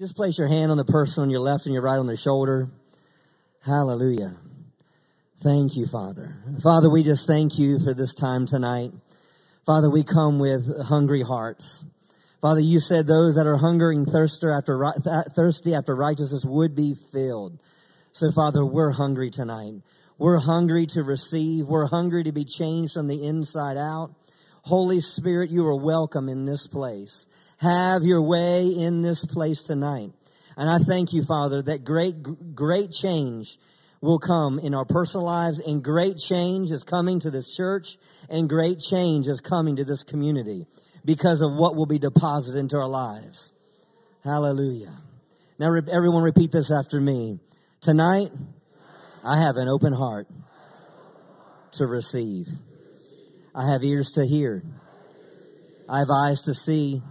Just place your hand on the person on your left and your right on their shoulder. Hallelujah. Thank you, Father. Father, we just thank you for this time tonight. Father, we come with hungry hearts. Father, you said those that are hungering, thirster after, thirsty after righteousness would be filled. So, Father, we're hungry tonight. We're hungry to receive. We're hungry to be changed from the inside out. Holy Spirit, you are welcome in this place. Have your way in this place tonight. And I thank you, Father, that great, great change will come in our personal lives and great change is coming to this church and great change is coming to this community because of what will be deposited into our lives. Hallelujah. Now everyone repeat this after me. Tonight, I have an open heart to receive. I have ears to hear. I have eyes to see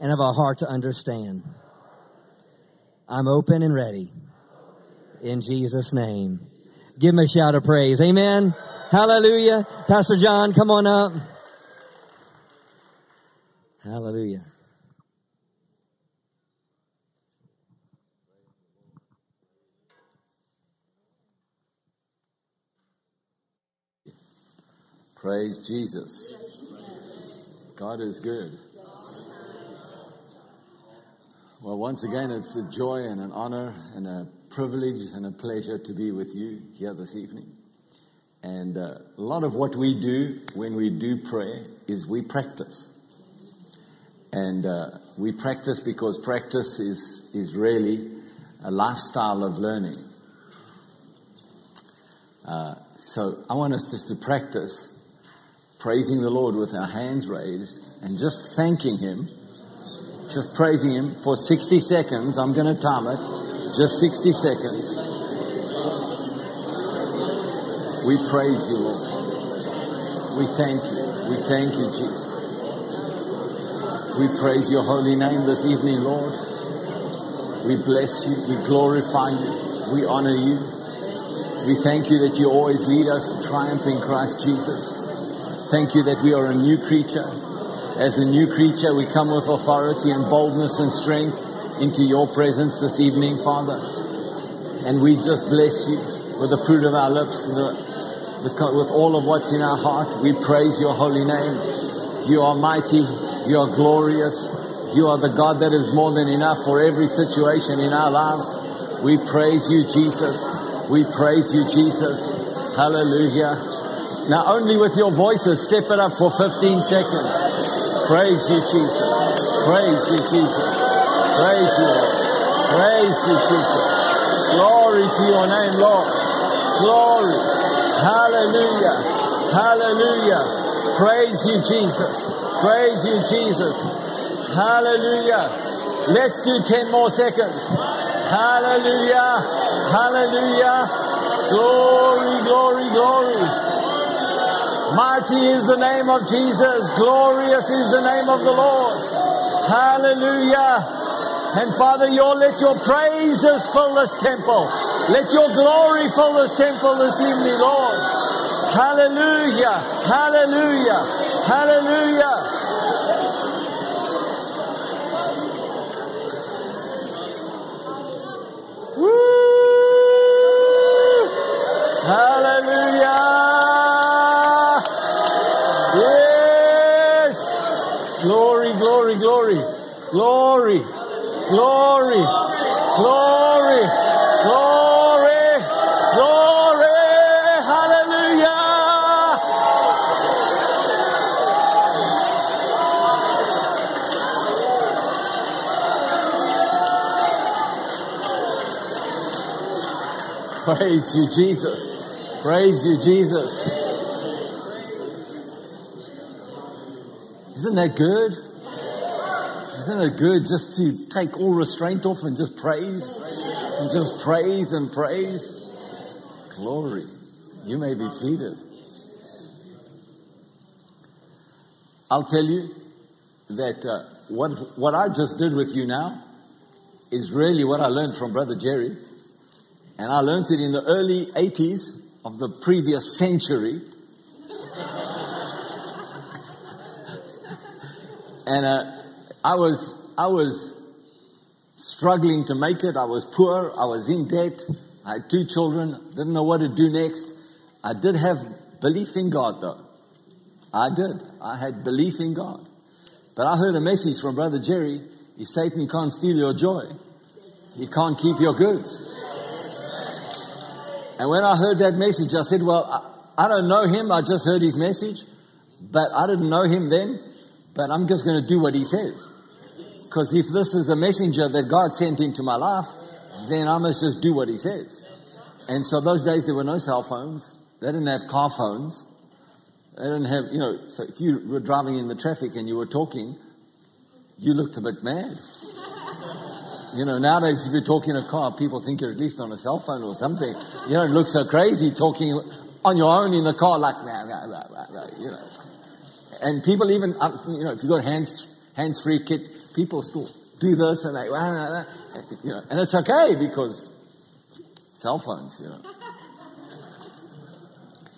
and have a heart to understand. I'm open and ready. In Jesus' name. Give him a shout of praise. Amen. Hallelujah. Pastor John, come on up. Hallelujah. Praise Jesus. God is good. Well, once again, it's a joy and an honor and a privilege and a pleasure to be with you here this evening. And uh, a lot of what we do when we do prayer is we practice. And uh, we practice because practice is, is really a lifestyle of learning. Uh, so I want us just to practice praising the Lord with our hands raised and just thanking Him just praising Him for 60 seconds. I'm going to time it. Just 60 seconds. We praise you, Lord. We thank you. We thank you, Jesus. We praise your holy name this evening, Lord. We bless you. We glorify you. We honor you. We thank you that you always lead us to triumph in Christ Jesus. Thank you that we are a new creature. As a new creature, we come with authority and boldness and strength into your presence this evening, Father. And we just bless you with the fruit of our lips, the, the, with all of what's in our heart. We praise your holy name. You are mighty. You are glorious. You are the God that is more than enough for every situation in our lives. We praise you, Jesus. We praise you, Jesus. Hallelujah. Now only with your voices, step it up for 15 seconds. Praise you, Jesus. Praise you, Jesus. Praise you. Praise you, Jesus. Glory to your name, Lord. Glory. Hallelujah. Hallelujah. Praise you, Jesus. Praise you, Jesus. Hallelujah. Let's do 10 more seconds. Hallelujah. Hallelujah. Glory, glory, glory. Mighty is the name of Jesus. Glorious is the name of the Lord. Hallelujah. And Father, your let your praises fill this temple. Let your glory fill this temple this evening, Lord. Hallelujah. Hallelujah. Hallelujah. Woo! Glory, glory, glory, glory, glory, hallelujah. Praise you, Jesus. Praise you, Jesus. Isn't that good? Isn't it good just to take all restraint off and just praise? And just praise and praise? Glory. You may be seated. I'll tell you that uh, what, what I just did with you now is really what I learned from Brother Jerry. And I learned it in the early 80s of the previous century. and uh, I was, I was struggling to make it. I was poor. I was in debt. I had two children. Didn't know what to do next. I did have belief in God though. I did. I had belief in God. But I heard a message from Brother Jerry. He Satan can't steal your joy. He can't keep your goods. And when I heard that message, I said, well, I, I don't know him. I just heard his message, but I didn't know him then, but I'm just going to do what he says. Because if this is a messenger that God sent into my life, then I must just do what he says. And so those days there were no cell phones. They didn't have car phones. They didn't have, you know, so if you were driving in the traffic and you were talking, you looked a bit mad. You know, nowadays if you're talking in a car, people think you're at least on a cell phone or something. You don't look so crazy talking on your own in the car like, nah, nah, nah, you know. And people even, uh, you know, if you've got hands, hands-free kit, people still do this and they, you know, and it's okay because cell phones, you know.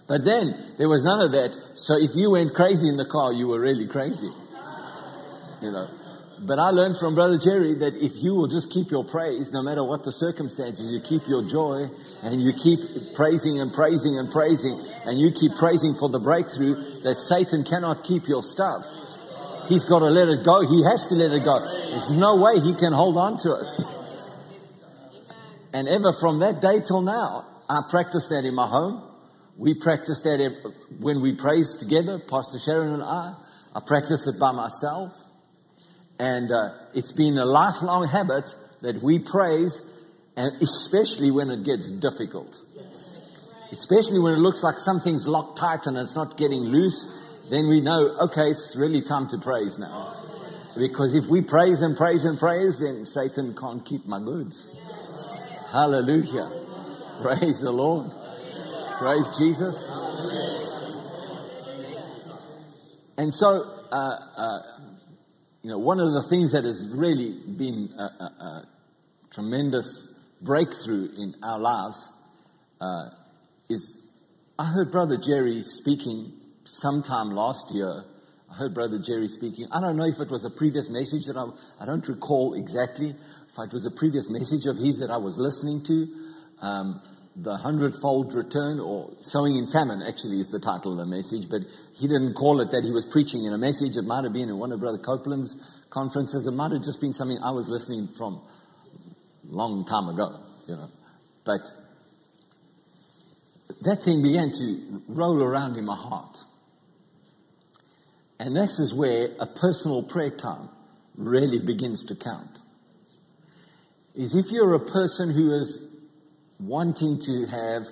But then there was none of that. So if you went crazy in the car, you were really crazy. You know. But I learned from Brother Jerry that if you will just keep your praise, no matter what the circumstances, you keep your joy and you keep praising and praising and praising and you keep praising for the breakthrough that Satan cannot keep your stuff. He's got to let it go. He has to let it go. There's no way he can hold on to it. And ever from that day till now, I practice that in my home. We practice that when we praise together, Pastor Sharon and I. I practice it by myself. And uh, it's been a lifelong habit that we praise, and especially when it gets difficult. Especially when it looks like something's locked tight and it's not getting loose, then we know, okay, it's really time to praise now. Because if we praise and praise and praise, then Satan can't keep my goods. Hallelujah. Praise the Lord. Praise Jesus. And so, uh, uh, you know, one of the things that has really been a, a, a tremendous breakthrough in our lives uh, is I heard Brother Jerry speaking sometime last year. I heard Brother Jerry speaking. I don't know if it was a previous message that I, I don't recall exactly if it was a previous message of his that I was listening to. Um, the hundredfold return or sowing in famine actually is the title of the message, but he didn't call it that he was preaching in a message. It might have been in one of Brother Copeland's conferences. It might have just been something I was listening from long time ago, you know. But that thing began to roll around in my heart. And this is where a personal prayer time really begins to count. Is if you're a person who is wanting to have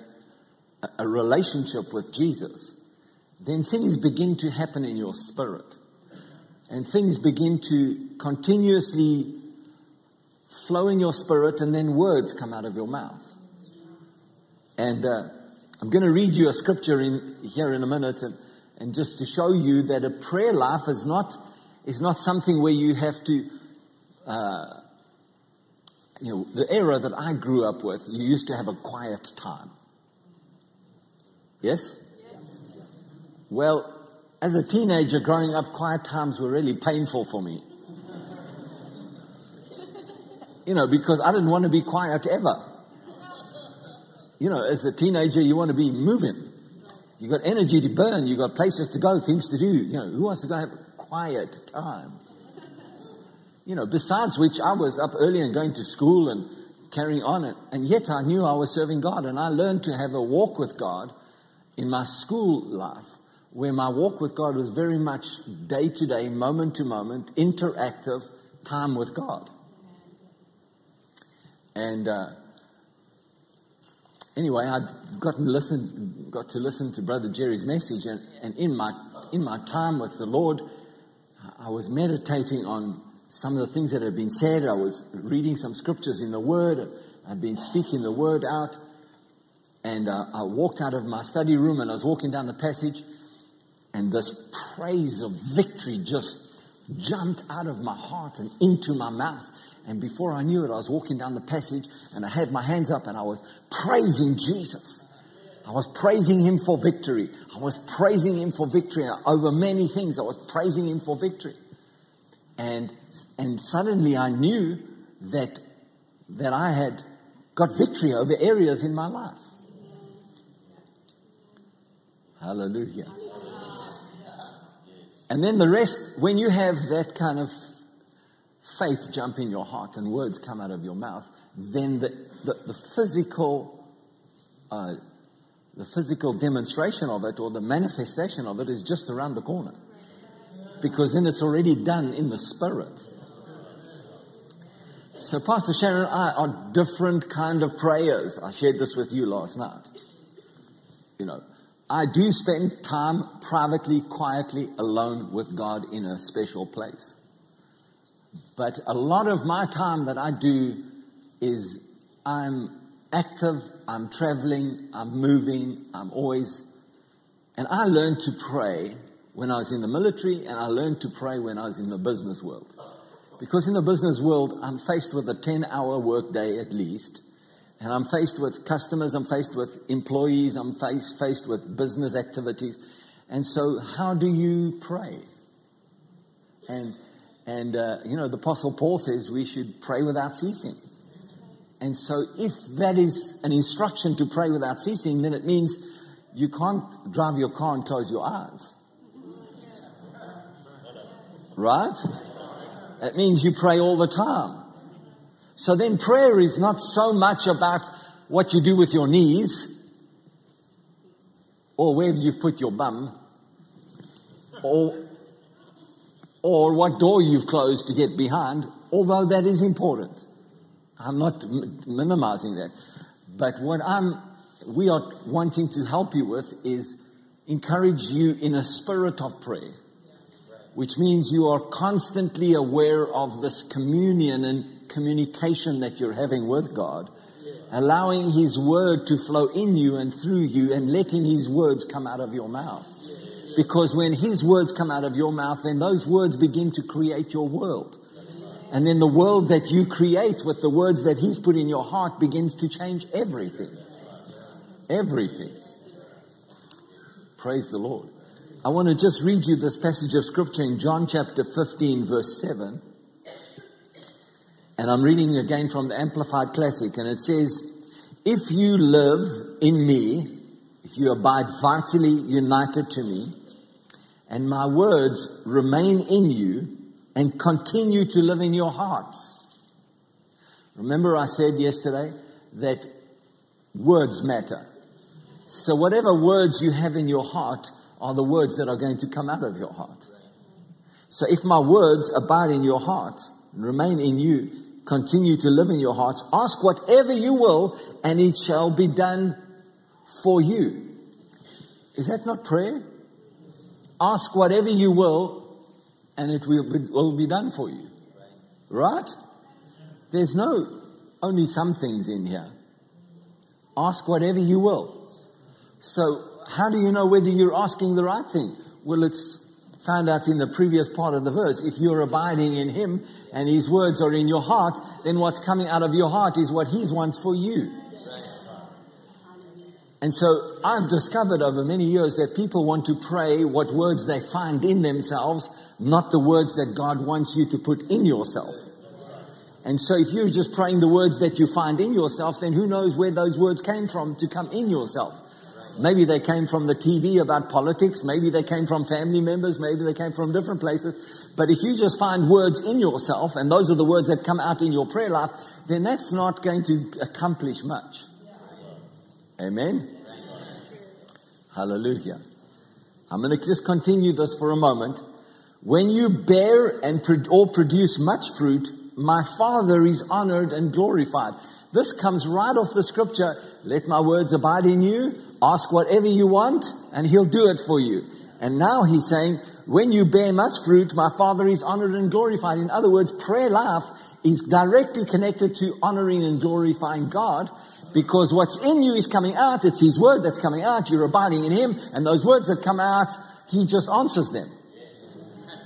a relationship with Jesus, then things begin to happen in your spirit. And things begin to continuously flow in your spirit, and then words come out of your mouth. And uh, I'm going to read you a scripture in here in a minute, and, and just to show you that a prayer life is not is not something where you have to uh, you know, the era that I grew up with, you used to have a quiet time. Yes? Well, as a teenager growing up, quiet times were really painful for me. You know, because I didn't want to be quiet ever. You know, as a teenager, you want to be moving. You got energy to burn. You've got places to go, things to do. You know, who wants to go have a quiet time? You know, besides which I was up early and going to school and carrying on it. And yet I knew I was serving God and I learned to have a walk with God in my school life where my walk with God was very much day to day, moment to moment, interactive time with God. And uh, anyway, I got to listen, got to listen to Brother Jerry's message, and, and in my in my time with the Lord, I was meditating on some of the things that had been said. I was reading some scriptures in the Word. I'd been speaking the Word out. And uh, I walked out of my study room and I was walking down the passage. And this praise of victory just jumped out of my heart and into my mouth. And before I knew it, I was walking down the passage and I had my hands up and I was praising Jesus. I was praising him for victory. I was praising him for victory over many things. I was praising him for victory. And, and suddenly I knew that, that I had got victory over areas in my life. Hallelujah. And then the rest, when you have that kind of faith jump in your heart and words come out of your mouth, then the, the, the physical, uh, the physical demonstration of it or the manifestation of it is just around the corner. Because then it's already done in the spirit. So Pastor Sharon and I are different kind of prayers. I shared this with you last night. You know, I do spend time privately, quietly, alone with God in a special place. But a lot of my time that I do is I'm active, I'm traveling, I'm moving, I'm always, and I learned to pray when I was in the military and I learned to pray when I was in the business world. Because in the business world, I'm faced with a 10 hour workday at least. And I'm faced with customers, I'm faced with employees, I'm faced, faced with business activities. And so, how do you pray? And, and uh, you know, the Apostle Paul says we should pray without ceasing. And so, if that is an instruction to pray without ceasing, then it means you can't drive your car and close your eyes. Right? That means you pray all the time. So then prayer is not so much about what you do with your knees or where you've put your bum or, or what door you've closed to get behind, although that is important. I'm not minimizing that. But what I'm, we are wanting to help you with is encourage you in a spirit of prayer which means you are constantly aware of this communion and communication that you're having with God, allowing His word to flow in you and through you and letting His words come out of your mouth. Because when His words come out of your mouth, then those words begin to create your world. And then the world that you create with the words that He's put in your heart begins to change everything. Everything. Praise the Lord. I want to just read you this passage of scripture in John chapter 15 verse 7. And I'm reading again from the Amplified Classic and it says, if you live in me, if you abide vitally united to me, and my words remain in you and continue to live in your hearts. Remember I said yesterday that words matter. So whatever words you have in your heart are the words that are going to come out of your heart. So if my words abide in your heart, and remain in you, continue to live in your hearts, ask whatever you will, and it shall be done for you. Is that not prayer? Ask whatever you will, and it will be, will be done for you. Right? There's no only some things in here. Ask whatever you will. So how do you know whether you're asking the right thing? Well, it's found out in the previous part of the verse. If you're abiding in Him and His words are in your heart, then what's coming out of your heart is what He wants for you. And so I've discovered over many years that people want to pray what words they find in themselves, not the words that God wants you to put in yourself. And so if you're just praying the words that you find in yourself, then who knows where those words came from to come in yourself. Maybe they came from the TV about politics. Maybe they came from family members. Maybe they came from different places. But if you just find words in yourself, and those are the words that come out in your prayer life, then that's not going to accomplish much. Amen? Hallelujah. I'm going to just continue this for a moment. When you bear and or produce much fruit, my Father is honored and glorified. This comes right off the scripture. Let my words abide in you. Ask whatever you want and he'll do it for you. And now he's saying, when you bear much fruit, my Father is honored and glorified. In other words, prayer life is directly connected to honoring and glorifying God because what's in you is coming out. It's His word that's coming out. You're abiding in Him and those words that come out, He just answers them.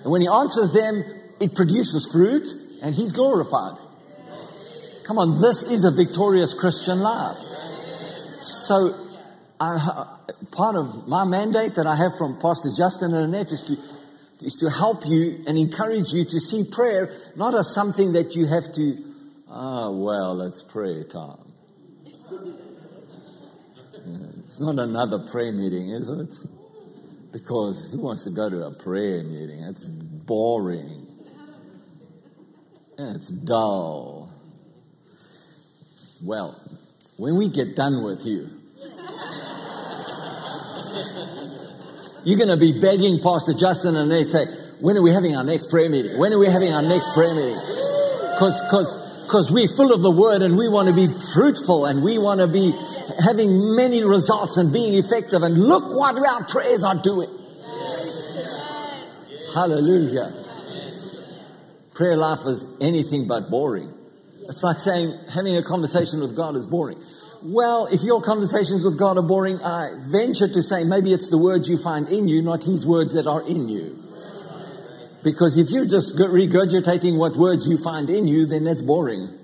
And when He answers them, it produces fruit and He's glorified. Come on, this is a victorious Christian life. So I, part of my mandate that I have from Pastor Justin and Annette is to, is to help you and encourage you to see prayer not as something that you have to Ah, well, it's prayer time. It's not another prayer meeting, is it? Because who wants to go to a prayer meeting? It's boring. It's dull. Well, when we get done with you, you're going to be begging Pastor Justin and they say, when are we having our next prayer meeting? When are we having our next prayer meeting? Because, because, because we're full of the word and we want to be fruitful and we want to be having many results and being effective. And look what our prayers are doing. Hallelujah. Prayer life is anything but boring. It's like saying having a conversation with God is boring. Well, if your conversations with God are boring, I venture to say maybe it's the words you find in you, not His words that are in you. Because if you're just regurgitating what words you find in you, then that's boring.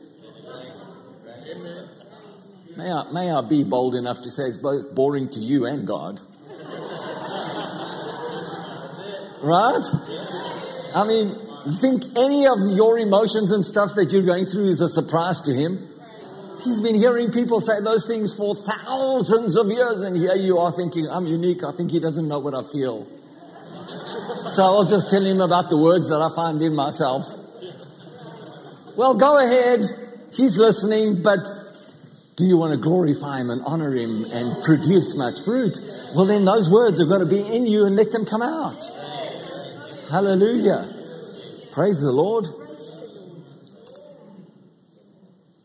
May I, may I be bold enough to say it's both boring to you and God? Right? I mean, think any of your emotions and stuff that you're going through is a surprise to Him? He's been hearing people say those things for thousands of years, and here you are thinking, I'm unique. I think he doesn't know what I feel. So I'll just tell him about the words that I find in myself. Well, go ahead. He's listening, but do you want to glorify him and honor him and produce much fruit? Well, then those words are going to be in you and let them come out. Hallelujah. Praise the Lord.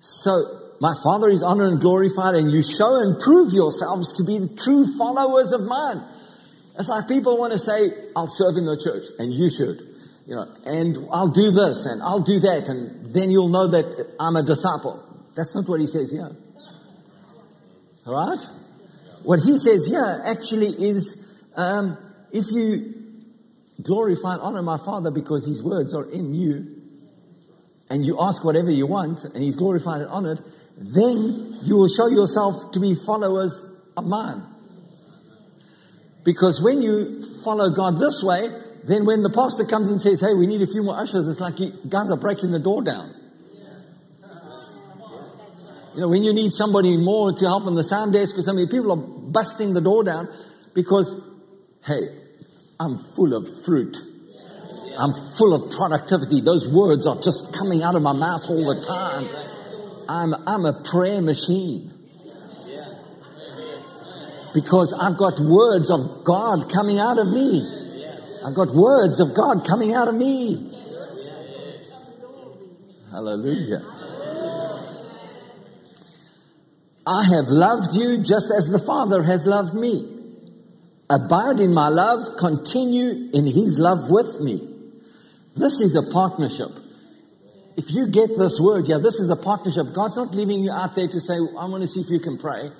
So, my Father is honored and glorified, and you show and prove yourselves to be the true followers of mine. It's like people want to say, I'll serve in the church, and you should. You know, and I'll do this, and I'll do that, and then you'll know that I'm a disciple. That's not what he says here. Alright? What he says here actually is, um, if you glorify and honor my Father because his words are in you, and you ask whatever you want, and he's glorified and honored, then you will show yourself to be followers of mine. Because when you follow God this way, then when the pastor comes and says, hey, we need a few more ushers, it's like you guys are breaking the door down. You know, when you need somebody more to help on the sound desk or something, people are busting the door down because, hey, I'm full of fruit. I'm full of productivity. Those words are just coming out of my mouth all the time. I'm, I'm a prayer machine. Because I've got words of God coming out of me. I've got words of God coming out of me. Hallelujah. I have loved you just as the Father has loved me. Abide in my love, continue in his love with me. This is a partnership. If you get this word, yeah, this is a partnership. God's not leaving you out there to say, I want to see if you can pray,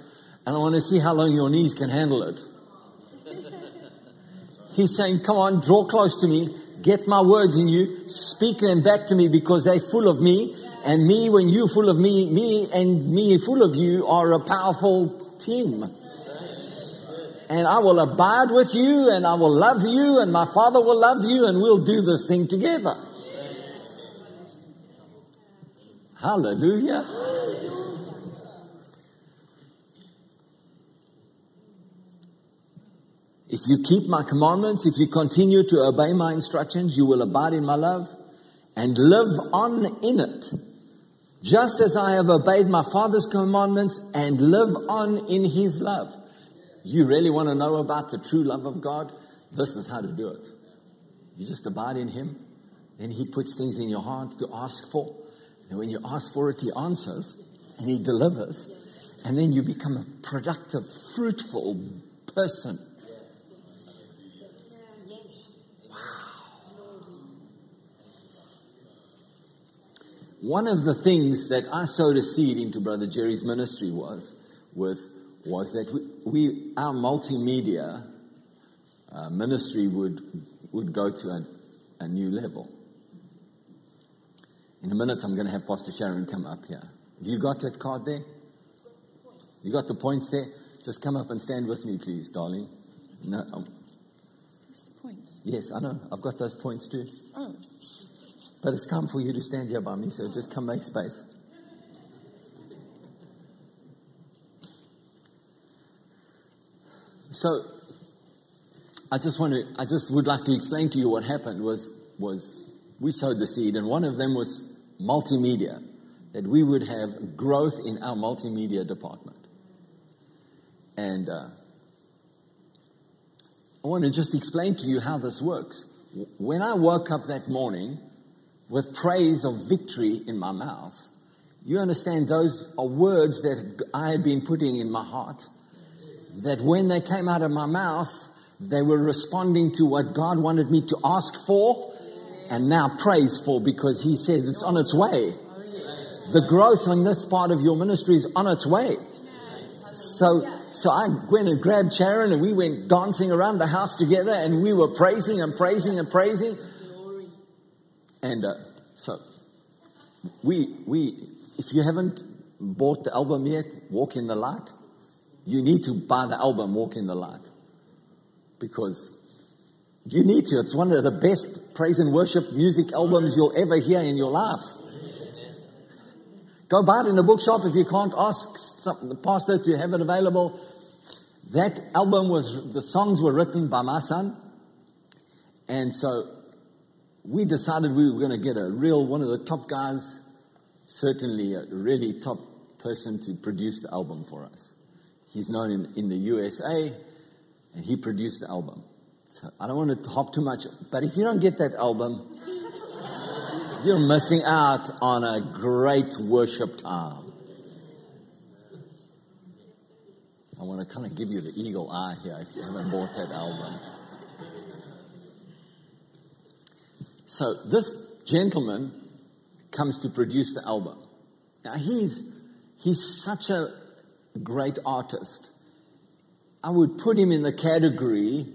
and I want to see how long your knees can handle it. He's saying, come on, draw close to me, get my words in you, speak them back to me because they're full of me, and me, when you're full of me, me and me full of you are a powerful team. And I will abide with you, and I will love you, and my Father will love you, and we'll do this thing together. Hallelujah. If you keep my commandments, if you continue to obey my instructions, you will abide in my love and live on in it. Just as I have obeyed my Father's commandments and live on in his love. You really want to know about the true love of God? This is how to do it. You just abide in him, and he puts things in your heart to ask for. And when you ask for it, He answers and He delivers. And then you become a productive, fruitful person. One of the things that I sowed a seed into Brother Jerry's ministry was, with, was that we, we our multimedia uh, ministry would, would go to a, a new level. In a minute, I'm going to have Pastor Sharon come up here. Have you got that card there? You got the points there? Just come up and stand with me, please, darling. No. Um, What's the points? Yes, I know. I've got those points too. Oh. But it's time for you to stand here by me, so just come make space. So, I just want to, I just would like to explain to you what happened was, was we sowed the seed, and one of them was multimedia, that we would have growth in our multimedia department. And uh, I want to just explain to you how this works. When I woke up that morning, with praise of victory in my mouth, you understand those are words that I had been putting in my heart. That when they came out of my mouth, they were responding to what God wanted me to ask for and now praise for because He says it's on its way. The growth in this part of your ministry is on its way. So, so I went and grabbed Sharon and we went dancing around the house together and we were praising and praising and praising. And uh, so we, we, if you haven't bought the album yet, Walk in the Light, you need to buy the album Walk in the Light. Because you need to. It's one of the best praise and worship music albums you'll ever hear in your life. Go buy it in the bookshop if you can't ask some, the pastor to have it available. That album was, the songs were written by my son. And so we decided we were going to get a real, one of the top guys certainly a really top person to produce the album for us. He's known in, in the USA, and he produced the album. So I don't want to hop too much, but if you don't get that album, you're missing out on a great worship time. I want to kind of give you the eagle eye here if you haven't bought that album. So this gentleman comes to produce the album. Now he's, he's such a great artist. I would put him in the category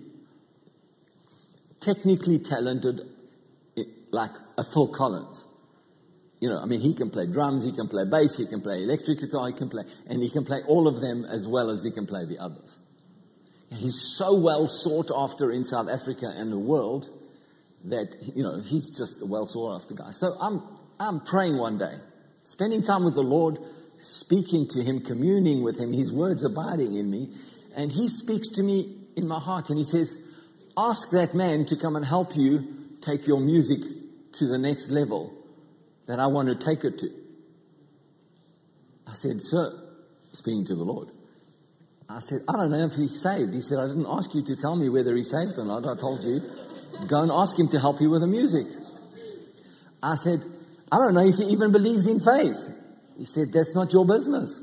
technically talented like a Phil Collins. You know, I mean, he can play drums, he can play bass, he can play electric guitar, he can play, and he can play all of them as well as he can play the others. He's so well sought after in South Africa and the world that, you know, he's just a well sought after guy. So I'm, I'm praying one day, spending time with the Lord, speaking to Him, communing with Him, His words abiding in me. And He speaks to me in my heart and He says, Ask that man to come and help you take your music to the next level that I want to take it to. I said, Sir, speaking to the Lord, I said, I don't know if he's saved. He said, I didn't ask you to tell me whether he's saved or not. I told you, go and ask him to help you with the music. I said, I don't know if he even believes in faith. He said, That's not your business.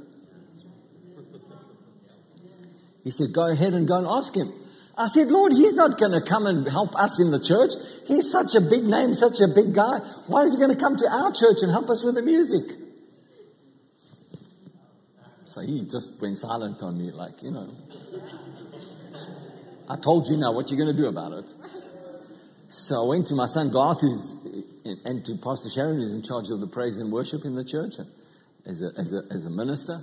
He said, Go ahead and go and ask him. I said, Lord, he's not going to come and help us in the church. He's such a big name, such a big guy. Why is he going to come to our church and help us with the music? So he just went silent on me, like, you know. I told you now what you're going to do about it. So I went to my son Garth, who's and to Pastor Sharon, who's in charge of the praise and worship in the church as a, as a, as a minister.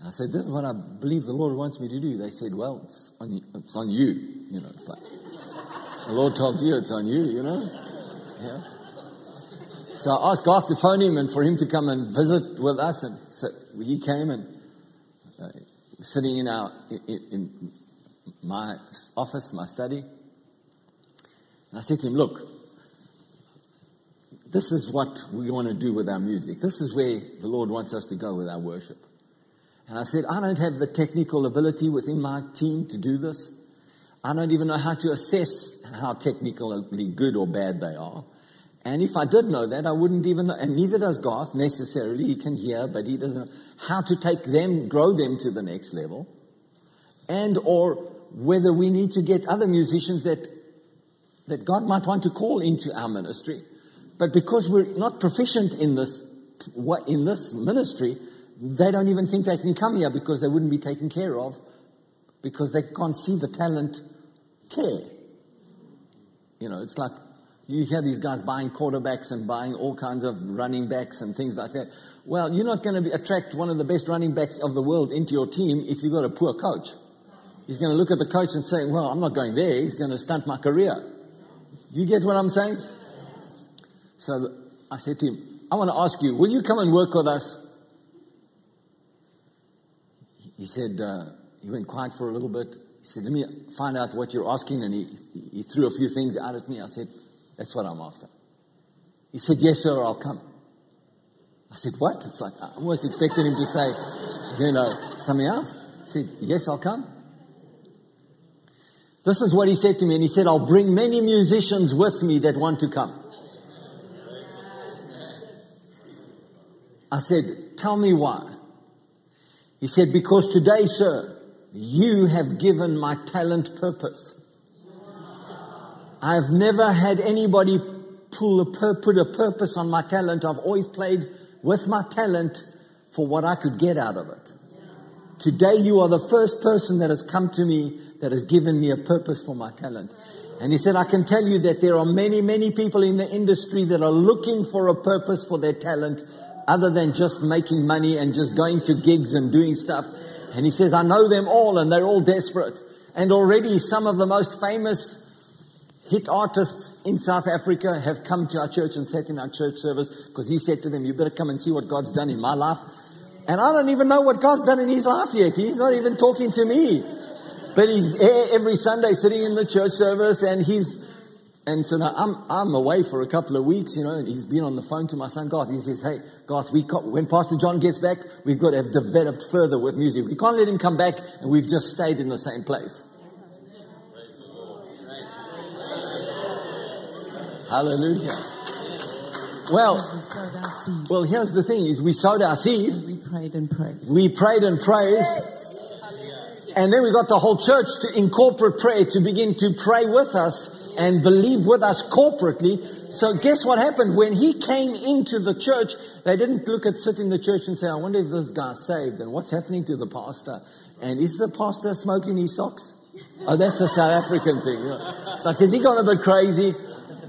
And I said, This is what I believe the Lord wants me to do. They said, Well, it's on, it's on you. You know, it's like, the Lord told you it's on you, you know? Yeah. So I asked Garth to phone him and for him to come and visit with us. And so he came and uh, sitting in our, in, in my office, my study. I said to him, Look, this is what we want to do with our music. This is where the Lord wants us to go with our worship. And I said, I don't have the technical ability within my team to do this. I don't even know how to assess how technically good or bad they are. And if I did know that, I wouldn't even know, and neither does Garth necessarily. He can hear, but he doesn't know how to take them, grow them to the next level. And or whether we need to get other musicians that, that God might want to call into our ministry but because we're not proficient in this, in this ministry, they don't even think they can come here because they wouldn't be taken care of because they can't see the talent care. You know, it's like you hear these guys buying quarterbacks and buying all kinds of running backs and things like that. Well, you're not going to attract one of the best running backs of the world into your team if you've got a poor coach. He's going to look at the coach and say, well, I'm not going there. He's going to stunt my career. You get what I'm saying? So I said to him, I want to ask you, will you come and work with us? He said, uh, he went quiet for a little bit. He said, let me find out what you're asking. And he, he threw a few things out at me. I said, that's what I'm after. He said, yes, sir, I'll come. I said, what? It's like, I almost expected him to say, you know, something else. He said, yes, I'll come. This is what he said to me. And he said, I'll bring many musicians with me that want to come. I said, tell me why. He said, because today, sir, you have given my talent purpose. I've never had anybody pull a pur- put a purpose on my talent. I've always played with my talent for what I could get out of it. Today you are the first person that has come to me that has given me a purpose for my talent. And he said, I can tell you that there are many, many people in the industry that are looking for a purpose for their talent other than just making money and just going to gigs and doing stuff. And he says, I know them all and they're all desperate. And already some of the most famous hit artists in South Africa have come to our church and sat in our church service because he said to them, you better come and see what God's done in my life. And I don't even know what God's done in his life yet. He's not even talking to me. But he's every Sunday sitting in the church service and he's, and so now I'm, I'm away for a couple of weeks, you know, and he's been on the phone to my son Garth. He says, hey, Garth, we got, when Pastor John gets back, we've got to have developed further with music. We can't let him come back and we've just stayed in the same place. Hallelujah. Well, we well, here's the thing is we sowed our seed, We prayed and praised. we prayed and praised, and then we got the whole church to in corporate prayer to begin to pray with us and believe with us corporately. So guess what happened? When he came into the church, they didn't look at sit in the church and say, I wonder if this guy's saved and what's happening to the pastor. And is the pastor smoking his socks? Oh, that's a South African thing. It's like, has he gone a bit crazy?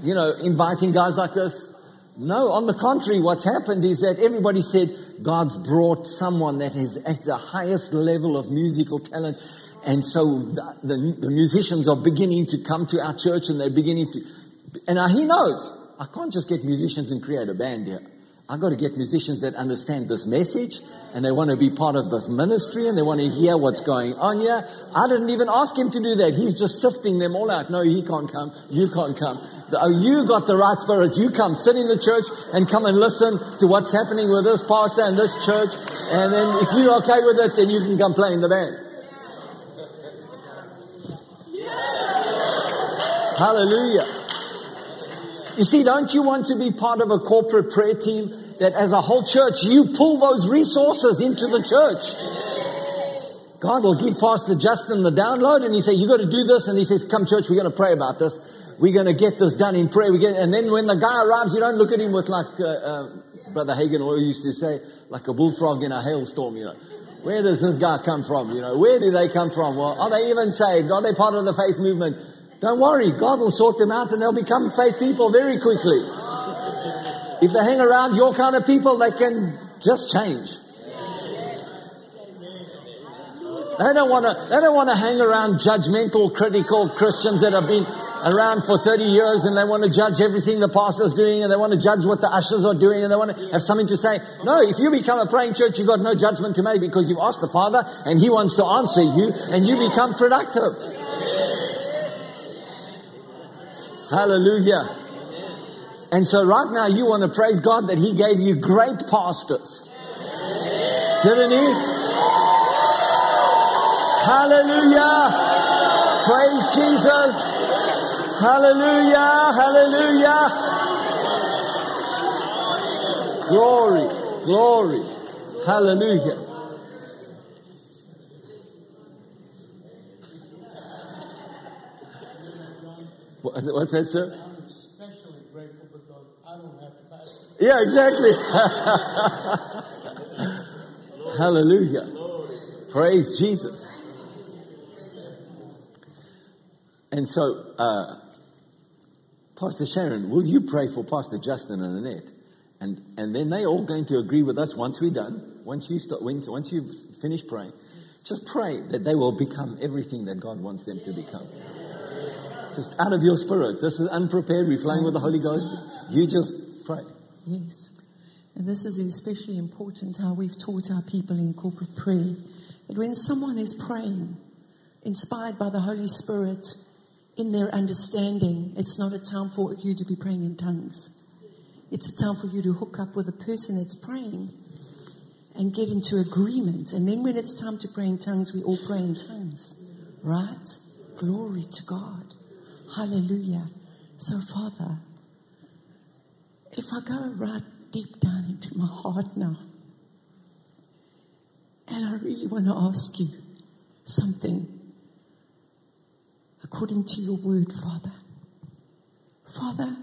You know, inviting guys like this? No, on the contrary, what's happened is that everybody said God's brought someone that is at the highest level of musical talent. And so the, the, the musicians are beginning to come to our church and they're beginning to, and now he knows, I can't just get musicians and create a band here. I've got to get musicians that understand this message and they want to be part of this ministry and they want to hear what's going on here. I didn't even ask him to do that. He's just sifting them all out. No, he can't come. You can't come. Oh, you got the right spirit. You come, sit in the church and come and listen to what's happening with this pastor and this church. And then if you're okay with it, then you can come play in the band. Hallelujah. You see, don't you want to be part of a corporate prayer team that as a whole church, you pull those resources into the church? God will give Pastor Justin the download and he say, you got to do this. And he says, come church, we're going to pray about this. We're going to get this done in prayer. Get, and then when the guy arrives, you don't look at him with like, uh, uh, Brother Hagin always used to say, like a bullfrog in a hailstorm, you know. Where does this guy come from? You know, where do they come from? Well, are they even saved? Are they part of the faith movement? Don't worry, God will sort them out and they'll become faith people very quickly. If they hang around your kind of people, they can just change. They don't want to, they don't want to hang around judgmental, critical Christians that have been around for 30 years and they want to judge everything the pastor's doing and they want to judge what the ushers are doing and they want to have something to say. No, if you become a praying church, you've got no judgment to make because you've asked the Father and He wants to answer you and you become productive. Hallelujah. And so right now you want to praise God that He gave you great pastors. Didn't He? Hallelujah. Praise Jesus. Hallelujah. Hallelujah. Glory. Glory. Hallelujah. What's that, sir? I'm especially grateful because I don't have to pastor. Yeah, exactly. Hallelujah. Praise Jesus. And so, uh, Pastor Sharon, will you pray for Pastor Justin and Annette? And, and then they're all going to agree with us once we're done, once you start, once, once you've finished praying, just pray that they will become everything that God wants them to become. Just out of your spirit. This is unprepared. We're flying with the Holy Ghost. You just pray. Yes. And this is especially important how we've taught our people in corporate prayer that when someone is praying, inspired by the Holy Spirit in their understanding. It's not a time for you to be praying in tongues. It's a time for you to hook up with the person that's praying and get into agreement. And then when it's time to pray in tongues, we all pray in tongues. Right? Glory to God. Hallelujah. So, Father, if I go right deep down into my heart now, and I really want to ask you something according to your word, Father. Father,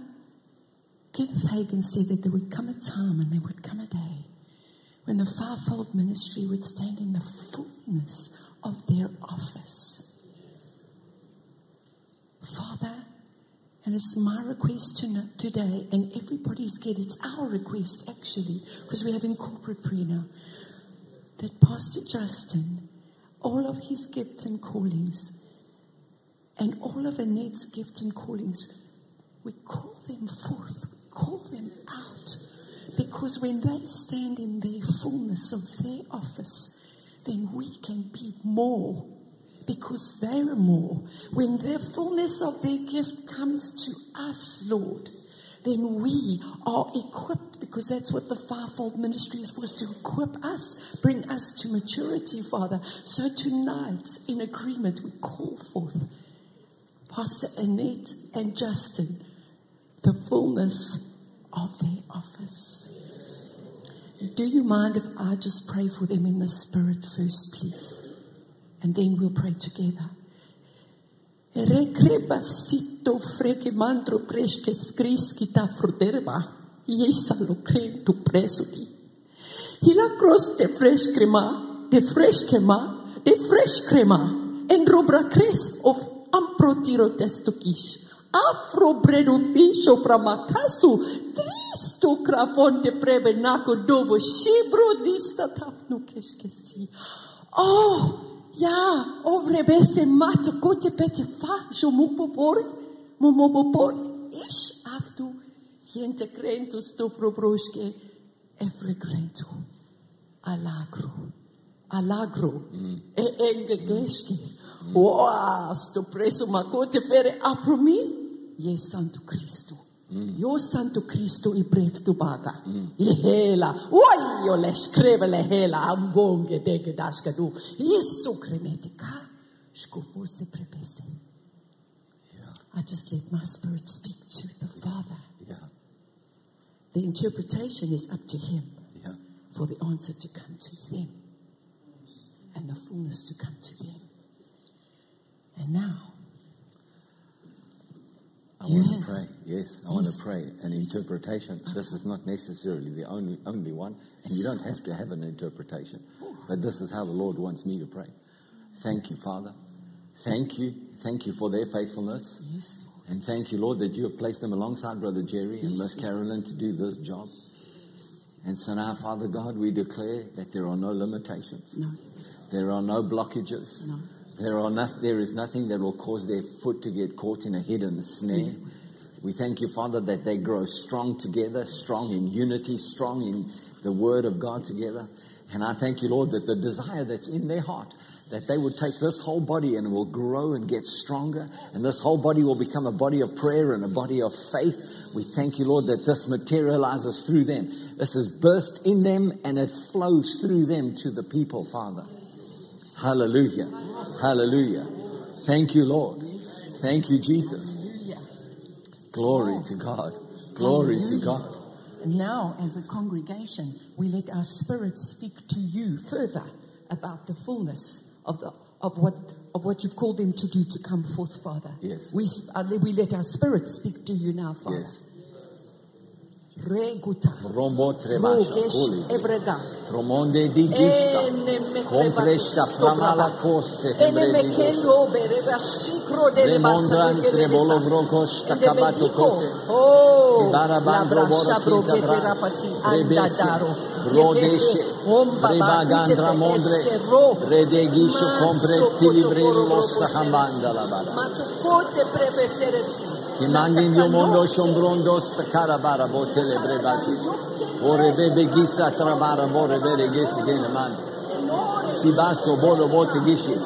Kenneth Hagin said that there would come a time and there would come a day when the fivefold ministry would stand in the fullness of their office. Father, and it's my request today, and everybody's get it's our request actually, because we're having corporate prayer now, that Pastor Justin, all of his gifts and callings, and all of Annette's gifts and callings, we call them forth, we call them out. Because when they stand in the fullness of their office, then we can be more because they're more. When the fullness of their gift comes to us, Lord, then we are equipped because that's what the fivefold ministry is supposed to equip us, bring us to maturity, Father. So tonight, in agreement, we call forth Pastor Annette and Justin the fullness of their office. Do you mind if I just pray for them in the spirit first, please? And then we'll pray together. Recrebasito freke mantro presque scriski ta froderba. Yesa lo crem tu presudi. Hila cross de fresh crema, de fresh crema, de fresh crema. En robra cres of amprotiro testokish. Afro bredo bisho framakasu. Tristo crafonte prebenaco dovo shibro dista tafno keshkesi. Oh, Ja, ovrebese mata gote pete fa, jo mu popori, mu mu popori, ish aftu, gente crento sto probrosche, evre crento, alagro, alagro, mm. e engegesche, mm. wow, sto preso ma gote fere apromi, yes santo Cristo. Mm. Yo santo Cristo i brev tu baga. I mm. hela. Oi, yo le scrive le hela. Ambonge dege daska du. Jesu cremetica. Shko fosse prepese. I just let my spirit speak to the Father. Yeah. The interpretation is up to Him Yeah. for the answer to come to them and the fullness to come to them. And now, I want to pray. Yes, I want to pray. An interpretation. This is not necessarily the only only one, and you don't have to have an interpretation. But this is how the Lord wants me to pray. Thank you, Father. Thank you. Thank you for their faithfulness. yes. And thank you, Lord, that you have placed them alongside Brother Jerry and Miss. Carolyn to do this job. And so now, Father God, we declare that there are no limitations. No, There are no blockages. no. There, are no, there is nothing that will cause their foot to get caught in a hidden snare. We thank you, Father, that they grow strong together, strong in unity, strong in the Word of God together. And I thank you, Lord, that the desire that's in their heart, that they would take this whole body and will grow and get stronger, and this whole body will become a body of prayer and a body of faith. We thank you, Lord, that this materializes through them. This is birthed in them and it flows through them to the people, Father. Hallelujah. Hallelujah. Thank you, Lord. Thank you, Jesus. Glory to God. Glory to God. And now, as a congregation, we let our spirits speak to you further about the fullness of the of what of what you've called them to do to come forth, Father. Yes. We uh, we let our spirits speak to you now, Father. Yes. Reguta. Rombo. Rogesh Holy. Ebrega. Tromonde di gista. Compresta pramala cose. Eneme kendo bereva shikro de Remondran lebasa de trebolo gelebesa. vrokos And the takabato medico, kose. Oh, boro shabro kita bra. andadaro. Rodeshe. Omba Rebagandra mondre. Redegisho compre tilibreri losta hambanda la bara. Matukote prebeseresi. Ti mandi in un mondo sombrondos carabarabo telebre bati. Vorrebbe ghissa trabara vorrebbe ghissa che ne mandi. Si basso bolo bote ghishi.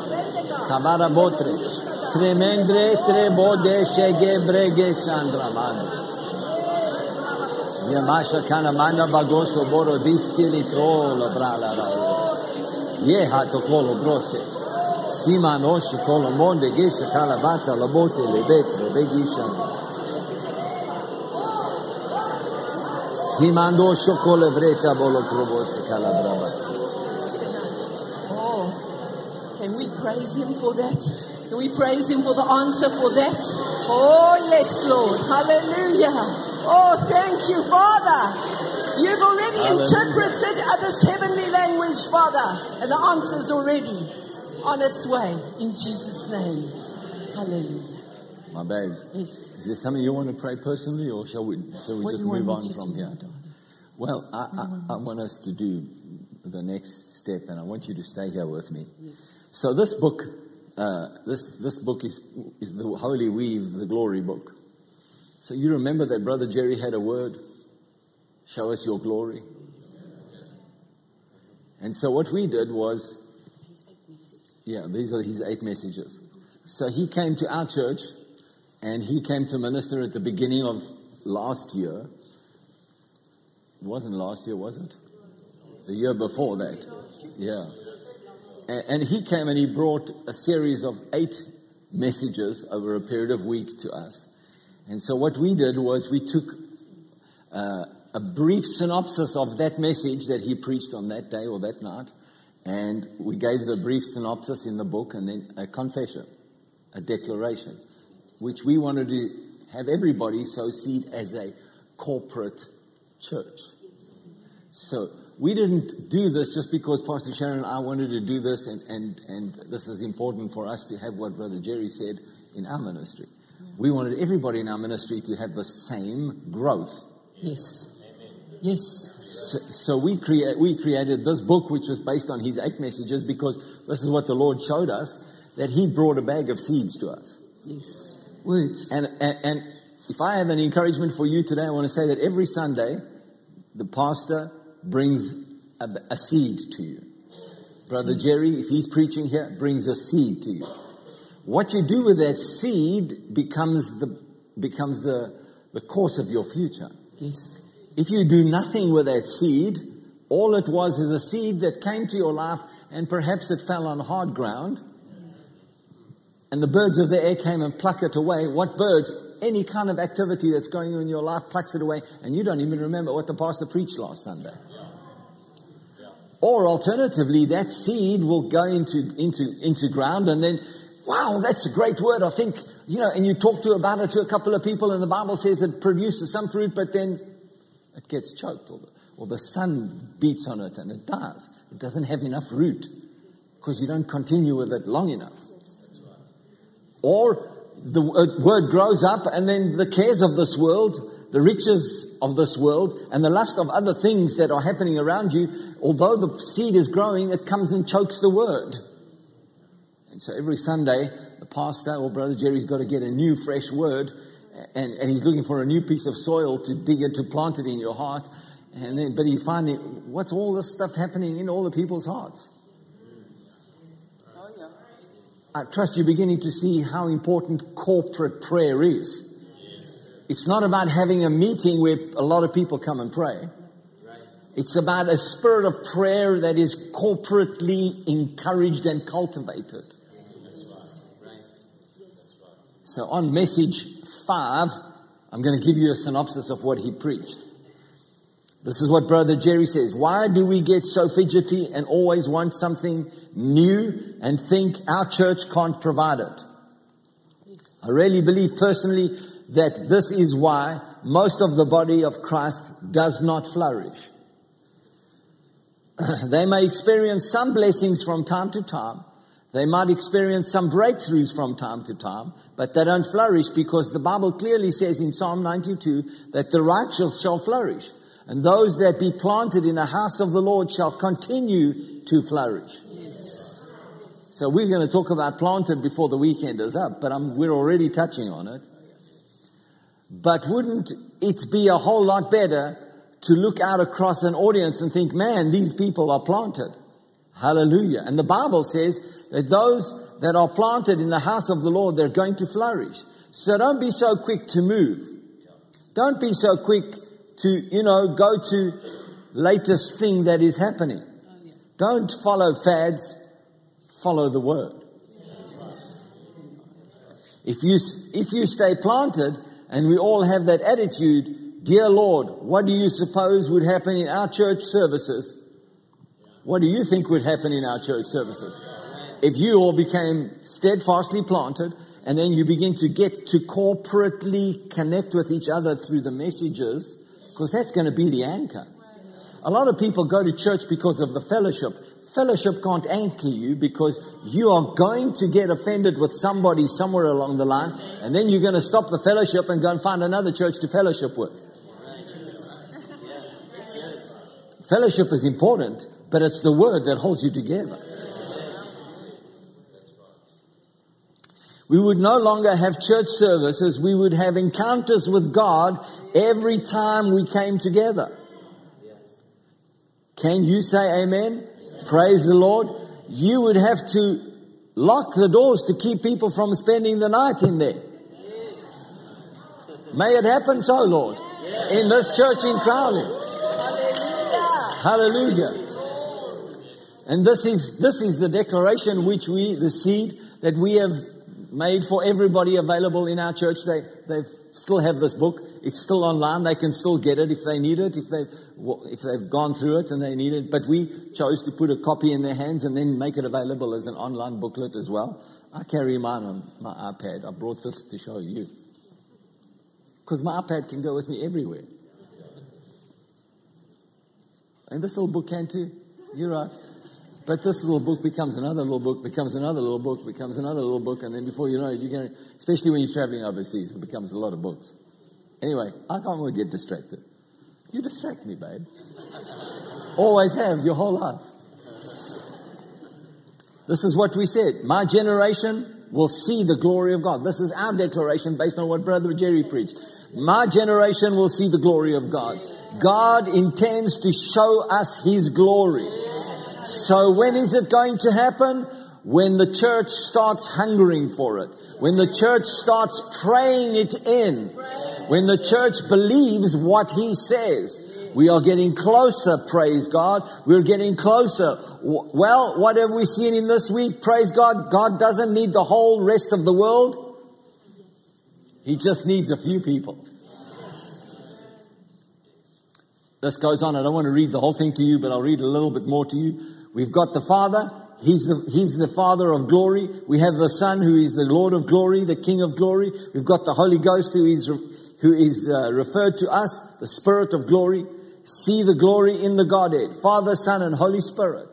Cavara botre. Tremendre tre bode shege brege sandra mandi. Mia masha kana manda bagoso boro diskiri trolo brala raio. Jeha to kolo Grosse. Sima noshi kolo monde gesa kalabata la bote le betro begishan. Simando shokole vreta bolo kroboste kalabraba. Oh, can we praise Him for that? Can we praise Him for the answer for that? Oh, yes, Lord. Hallelujah. Oh, thank you, Father. You've already Hallelujah. interpreted this heavenly language, Father, and the answer's already on its way in Jesus' name. Hallelujah. My babes, Yes. is there something you want to pray personally or shall we, shall we What just move on from do, here? Well, I, I, I want us to do the next step and I want you to stay here with me. Yes. So this book, uh, this, this book is, is the Holy Weave, the Glory book. So you remember that Brother Jerry had a word, show us your glory. And so what we did was, yeah, these are his eight messages. So he came to our church and he came to minister at the beginning of last year. It wasn't last year, was it? The year before that. Yeah. And, he came and he brought a series of eight messages over a period of week to us. And so what we did was we took uh, a brief synopsis of that message that he preached on that day or that night, and we gave the brief synopsis in the book and then a confession, a declaration, which we wanted to have everybody sow seed as a corporate church. So we didn't do this just because Pastor Sharon and I wanted to do this, and, and, and this is important for us to have what Brother Jerry said in our ministry. We wanted everybody in our ministry to have the same growth. Yes. Yes. So, so we, create, we created this book, which was based on his eight messages, because this is what the Lord showed us that he brought a bag of seeds to us. Yes. Words. And, and, and if I have an encouragement for you today, I want to say that every Sunday, the pastor brings a, a seed to you. Brother Jerry, if he's preaching here, brings a seed to you. What you do with that seed becomes the, becomes the, the course of your future. Yes. If you do nothing with that seed, all it was is a seed that came to your life and perhaps it fell on hard ground. And the birds of the air came and pluck it away. What birds? Any kind of activity that's going on in your life plucks it away and you don't even remember what the pastor preached last Sunday. Or alternatively, that seed will go into, into, into ground and then, wow, that's a great word. I think, you know, and you talk to about it to a couple of people and the Bible says it produces some fruit, but then it gets choked or the, or the sun beats on it and it dies. It doesn't have enough root because you don't continue with it long enough. Or the word grows up and then the cares of this world, the riches of this world, and the lust of other things that are happening around you, although the seed is growing, it comes and chokes the word. And so every Sunday, the pastor or Brother Jerry's got to get a new, fresh word, and, and he's looking for a new piece of soil to dig it, to plant it in your heart. And then, but he's finding, what's all this stuff happening in all the people's hearts? Oh, I trust you're beginning to see how important corporate prayer is. It's not about having a meeting where a lot of people come and pray. It's about a spirit of prayer that is corporately encouraged and cultivated. So on message five, I'm going to give you a synopsis of what he preached. This is what Brother Jerry says. Why do we get so fidgety and always want something new and think our church can't provide it? I really believe personally that this is why most of the body of Christ does not flourish. they may experience some blessings from time to time. They might experience some breakthroughs from time to time, but they don't flourish because the Bible clearly says in Psalm 92 that the righteous shall flourish. And those that be planted in the house of the Lord shall continue to flourish. Yes. So we're going to talk about planted before the weekend is up, but I'm, we're already touching on it. But wouldn't it be a whole lot better to look out across an audience and think, man, these people are planted. Hallelujah. And the Bible says that those that are planted in the house of the Lord, they're going to flourish. So don't be so quick to move. Don't be so quick to, you know, go to latest thing that is happening. Don't follow fads, follow the word. If you, if you stay planted and we all have that attitude, dear Lord, what do you suppose would happen in our church services? What do you think would happen in our church services? If you all became steadfastly planted and then you begin to get to corporately connect with each other through the messages, because that's going to be the anchor. A lot of people go to church because of the fellowship. Fellowship can't anchor you because you are going to get offended with somebody somewhere along the line, and then you're going to stop the fellowship and go and find another church to fellowship with. Fellowship is important, but it's the word that holds you together. We would no longer have church services. We would have encounters with God every time we came together. Can you say amen? Praise the Lord. You would have to lock the doors to keep people from spending the night in there. May it happen so, Lord. In this church in Crowley. Hallelujah. And this is, this is the declaration which we, the seed that we have made for everybody available in our church. They, they still have this book. It's still online. They can still get it if they need it, if they if they've gone through it and they need it. But we chose to put a copy in their hands and then make it available as an online booklet as well. I carry mine on my iPad. I brought this to show you because my iPad can go with me everywhere. And this little book can too. You're right. But this little book becomes another little book, becomes another little book, becomes another little book, and then before you know it, going to, especially when you're traveling overseas, it becomes a lot of books. Anyway, I can't really get distracted. You distract me, babe. Always have, your whole life. This is what we said. My generation will see the glory of God. This is our declaration based on what Brother Jerry preached. My generation will see the glory of God. God intends to show us His glory. So when is it going to happen? When the church starts hungering for it. When the church starts praying it in. When the church believes what he says. We are getting closer, praise God. We're getting closer. Well, what have we seen in this week? Praise God. God doesn't need the whole rest of the world. He just needs a few people. This goes on. I don't want to read the whole thing to you, but I'll read a little bit more to you. We've got the Father. He's the, he's the Father of glory. We have the Son who is the Lord of glory, the King of glory. We've got the Holy Ghost who is, who is uh, referred to us, the Spirit of glory. See the glory in the Godhead, Father, Son, and Holy Spirit.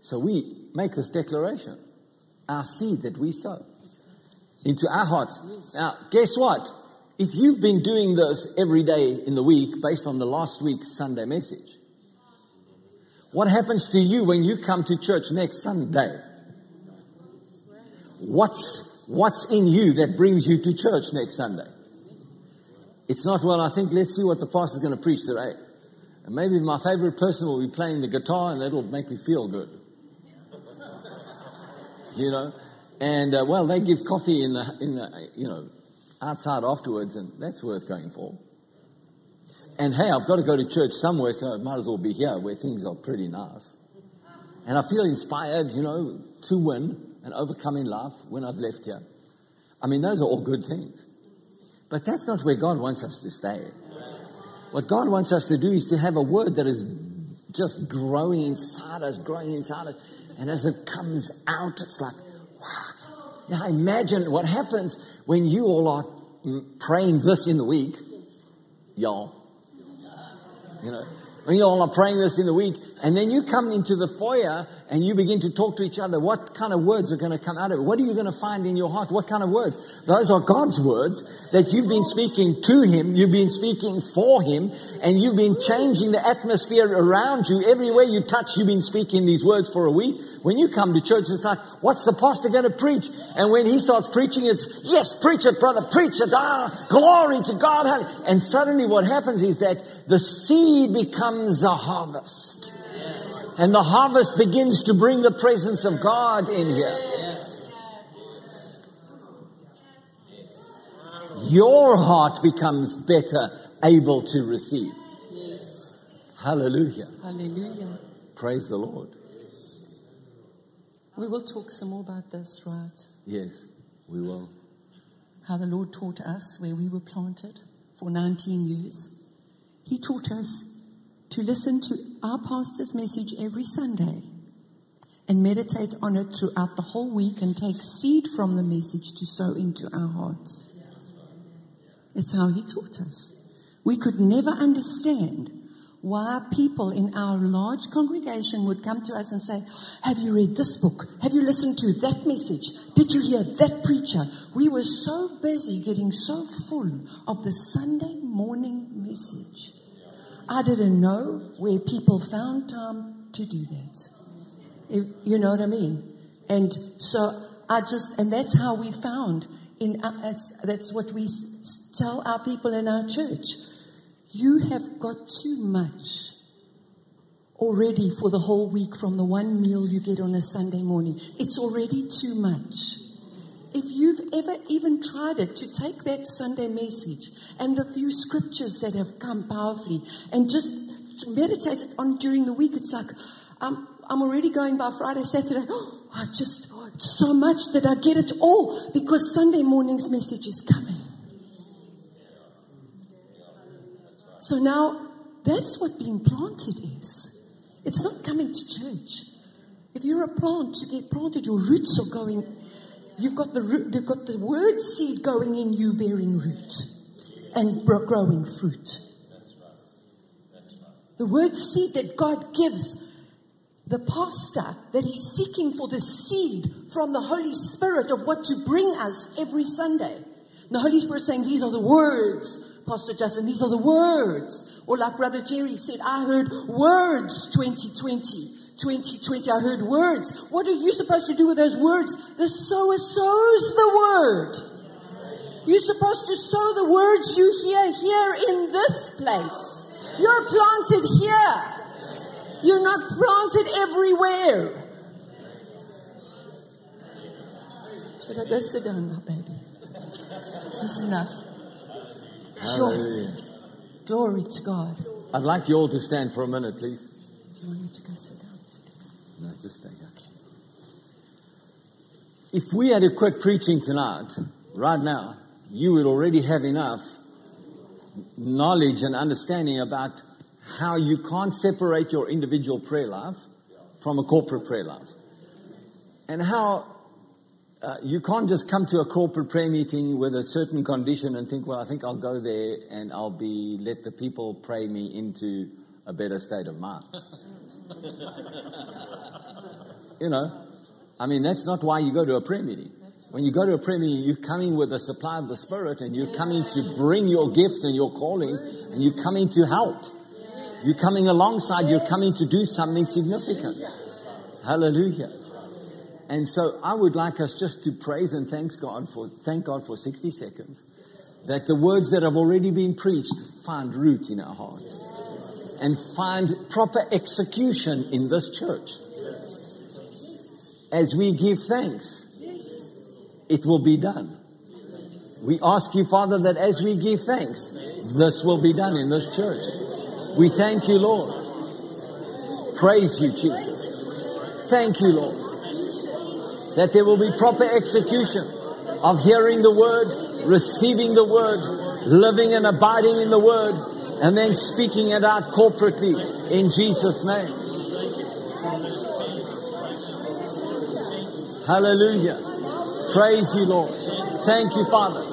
So we make this declaration. Our seed that we sow into our hearts. Now, guess what? If you've been doing this every day in the week based on the last week's Sunday message, what happens to you when you come to church next Sunday? What's, what's in you that brings you to church next Sunday? It's not, well, I think let's see what the pastor's going to preach today. And maybe my favorite person will be playing the guitar and that'll make me feel good. you know? And, uh, well, they give coffee in the, in the, you know, outside afterwards, and that's worth going for. And hey, I've got to go to church somewhere, so I might as well be here where things are pretty nice. And I feel inspired, you know, to win and overcome in life when I've left here. I mean, those are all good things. But that's not where God wants us to stay. What God wants us to do is to have a word that is just growing inside us, growing inside us. And as it comes out, it's like, wow. Now imagine what happens when you all are praying this in the week, y'all, you know, you all are praying this in the week, and then you come into the foyer and you begin to talk to each other, what kind of words are going to come out of it? What are you going to find in your heart? What kind of words? Those are God's words that you've been speaking to Him, you've been speaking for Him, and you've been changing the atmosphere around you. Everywhere you touch, you've been speaking these words for a week. When you come to church, it's like, what's the pastor going to preach? And when he starts preaching, it's, yes, preach it, brother, preach it. Ah, glory to God. And suddenly what happens is that the seed becomes a harvest. And the harvest begins to bring the presence of God in here. Your heart becomes better able to receive. Yes. Hallelujah. Hallelujah. Praise the Lord. We will talk some more about this, right? Yes, we will. How the Lord taught us where we were planted for 19 years. He taught us to listen to our pastor's message every Sunday and meditate on it throughout the whole week and take seed from the message to sow into our hearts. It's how he taught us. We could never understand why people in our large congregation would come to us and say, Have you read this book? Have you listened to that message? Did you hear that preacher? We were so busy getting so full of the Sunday morning message. I didn't know where people found time to do that. You know what I mean? And so I just, and that's how we found in, our- that's, that's what we s- tell our people in our church. You have got too much already for the whole week from the one meal you get on a Sunday morning. It's already too much. If you've ever even tried it to take that Sunday message and the few scriptures that have come powerfully and just meditate it on during the week, it's like, um, I'm already going by Friday, Saturday. I just, so much that I get it all because Sunday morning's message is coming. So now that's what being planted is. It's not coming to church. If you're a plant, you get planted, your roots are going, you've got the root, you've got the word seed going in you bearing root and growing fruit. The word seed that God gives the pastor that he's seeking for the seed from the Holy Spirit of what to bring us every Sunday. And the Holy Spirit saying, These are the words, Pastor Justin, these are the words. Or like Brother Jerry said, I heard words 2020. 2020, I heard words. What are you supposed to do with those words? The sower sows the word. You're supposed to sow the words you hear here in this place. You're planted here. You're not planted everywhere. Should I go sit down now, baby? This is enough. Sure. Glory to God. I'd like you all to stand for a minute, please. Do you want me to go sit down? No, just stay here. If we had to quit preaching tonight, right now, you would already have enough knowledge and understanding about how you can't separate your individual prayer life from a corporate prayer life. And how uh, you can't just come to a corporate prayer meeting with a certain condition and think, well, I think I'll go there and I'll be, let the people pray me into a better state of mind. You know, I mean, that's not why you go to a prayer meeting. When you go to a prayer meeting, you're coming with the supply of the Spirit and you're coming to bring your gift and your calling and you're coming to help. You're coming alongside, you're coming to do something significant. Hallelujah. And so I would like us just to praise and thank God for, thank God for 60 seconds that the words that have already been preached find root in our hearts and find proper execution in this church as we give thanks, it will be done. We ask you, Father, that as we give thanks, this will be done in this church. We thank you, Lord. Praise you, Jesus. Thank you, Lord. That there will be proper execution of hearing the word, receiving the word, living and abiding in the word, and then speaking it out corporately in Jesus' name. Hallelujah. Praise you, Lord. Thank you, Father.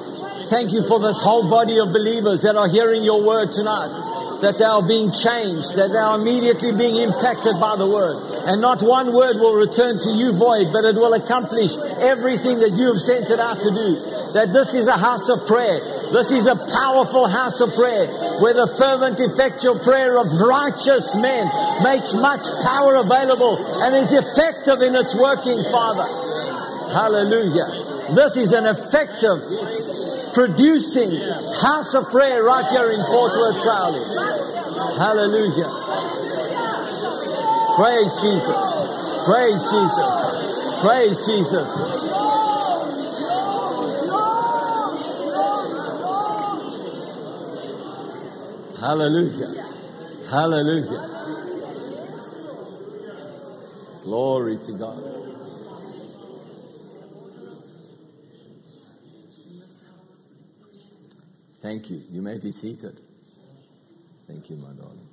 Thank you for this whole body of believers that are hearing your word tonight. That they are being changed, that they are immediately being impacted by the word. And not one word will return to you void, but it will accomplish everything that you have sent it out to do. That this is a house of prayer. This is a powerful house of prayer where the fervent, effectual prayer of righteous men makes much power available and is effective in its working, Father. Hallelujah. This is an effective, producing house of prayer right here in Fort Worth, Crowley. Hallelujah. Praise Jesus. Praise Jesus. Praise Jesus. Hallelujah. Hallelujah. Glory to God. Thank you. You may be seated. Thank you, my darling.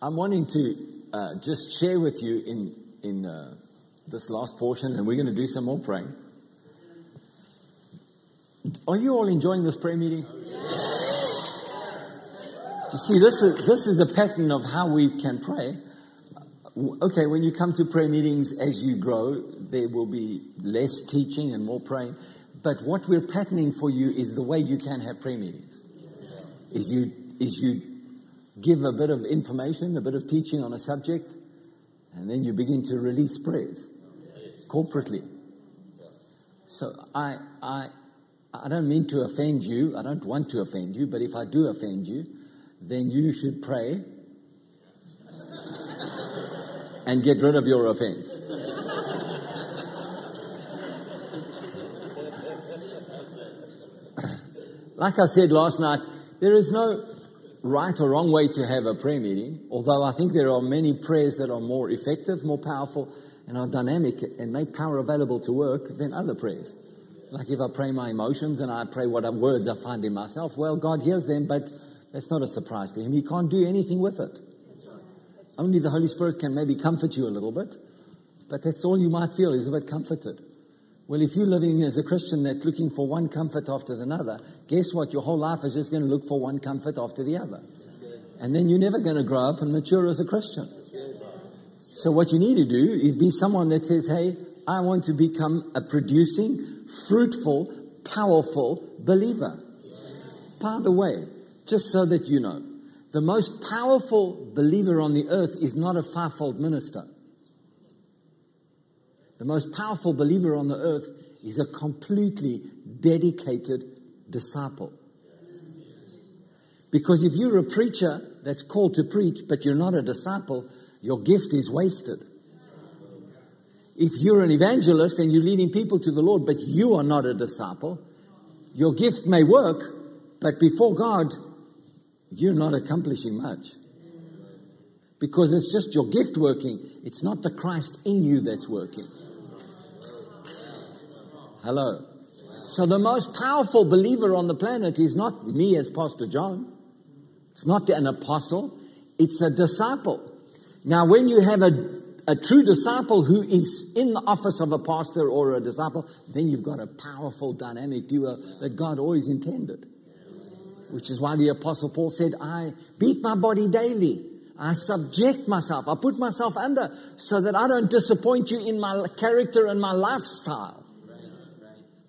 I'm wanting to uh, just share with you in in uh, this last portion, and we're going to do some more praying. Are you all enjoying this prayer meeting? You see, this is this is a pattern of how we can pray. Okay, when you come to prayer meetings, as you grow, there will be less teaching and more praying. But what we're patterning for you is the way you can have prayer meetings. Is you is you give a bit of information, a bit of teaching on a subject, and then you begin to release prayers corporately. So I, I, I don't mean to offend you. I don't want to offend you, but if I do offend you, then you should pray and get rid of your offense. like I said last night, there is no right or wrong way to have a prayer meeting, although I think there are many prayers that are more effective, more powerful, and are dynamic and make power available to work than other prayers. Like if I pray my emotions and I pray what words I find in myself, well, God hears them, but that's not a surprise to Him. He can't do anything with it. Only the Holy Spirit can maybe comfort you a little bit, but that's all you might feel is a bit comforted. Well, if you're living as a Christian that's looking for one comfort after another, guess what? Your whole life is just going to look for one comfort after the other. And then you're never going to grow up and mature as a Christian. So what you need to do is be someone that says, hey, I want to become a producing, fruitful, powerful believer. By the way, just so that you know, the most powerful believer on the earth is not a fivefold minister. The most powerful believer on the earth is a completely dedicated disciple. Because if you're a preacher that's called to preach, but you're not a disciple, your gift is wasted. If you're an evangelist and you're leading people to the Lord, but you are not a disciple, your gift may work, but before God, you're not accomplishing much. Because it's just your gift working. It's not the Christ in you that's working. Hello. So the most powerful believer on the planet is not me as Pastor John. It's not an apostle. It's a disciple. Now, when you have a, a true disciple who is in the office of a pastor or a disciple, then you've got a powerful dynamic duo that God always intended. Which is why the apostle Paul said, I beat my body daily. I subject myself. I put myself under so that I don't disappoint you in my character and my lifestyle.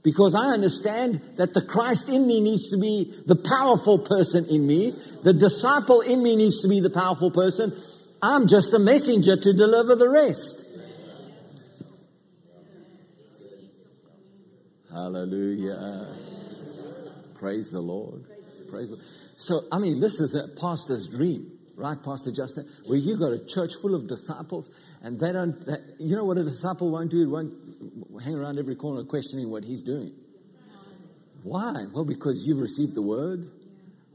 Because I understand that the Christ in me needs to be the powerful person in me. The disciple in me needs to be the powerful person. I'm just a messenger to deliver the rest. Hallelujah. Praise the Lord. Praise the. So, I mean, this is a pastor's dream, right, Pastor Justin? Where you got a church full of disciples and they don't, you know what a disciple won't do? It won't hang around every corner questioning what he's doing. Why? Well, because you've received the word.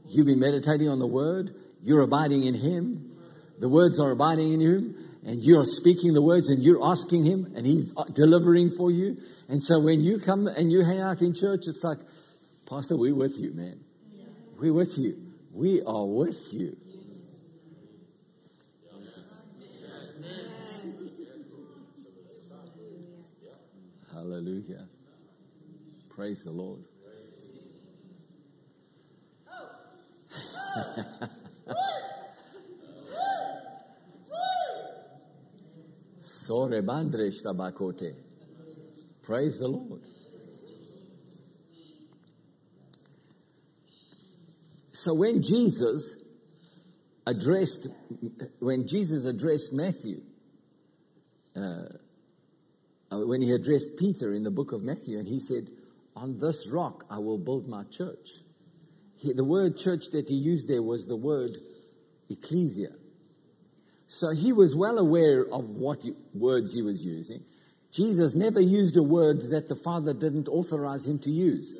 You've been meditating on the word. You're abiding in him. The words are abiding in you, and you're speaking the words, and you're asking Him, and He's uh, delivering for you. And so when you come and you hang out in church, it's like, Pastor, we're with you, man. We're with you. We are with you. Hallelujah. Praise the Lord. Praise the Lord. So when Jesus addressed, when Jesus addressed Matthew, uh, when he addressed Peter in the book of Matthew, and he said, On this rock I will build my church. He, the word church that he used there was the word ecclesia. So he was well aware of what words he was using. Jesus never used a word that the Father didn't authorize him to use.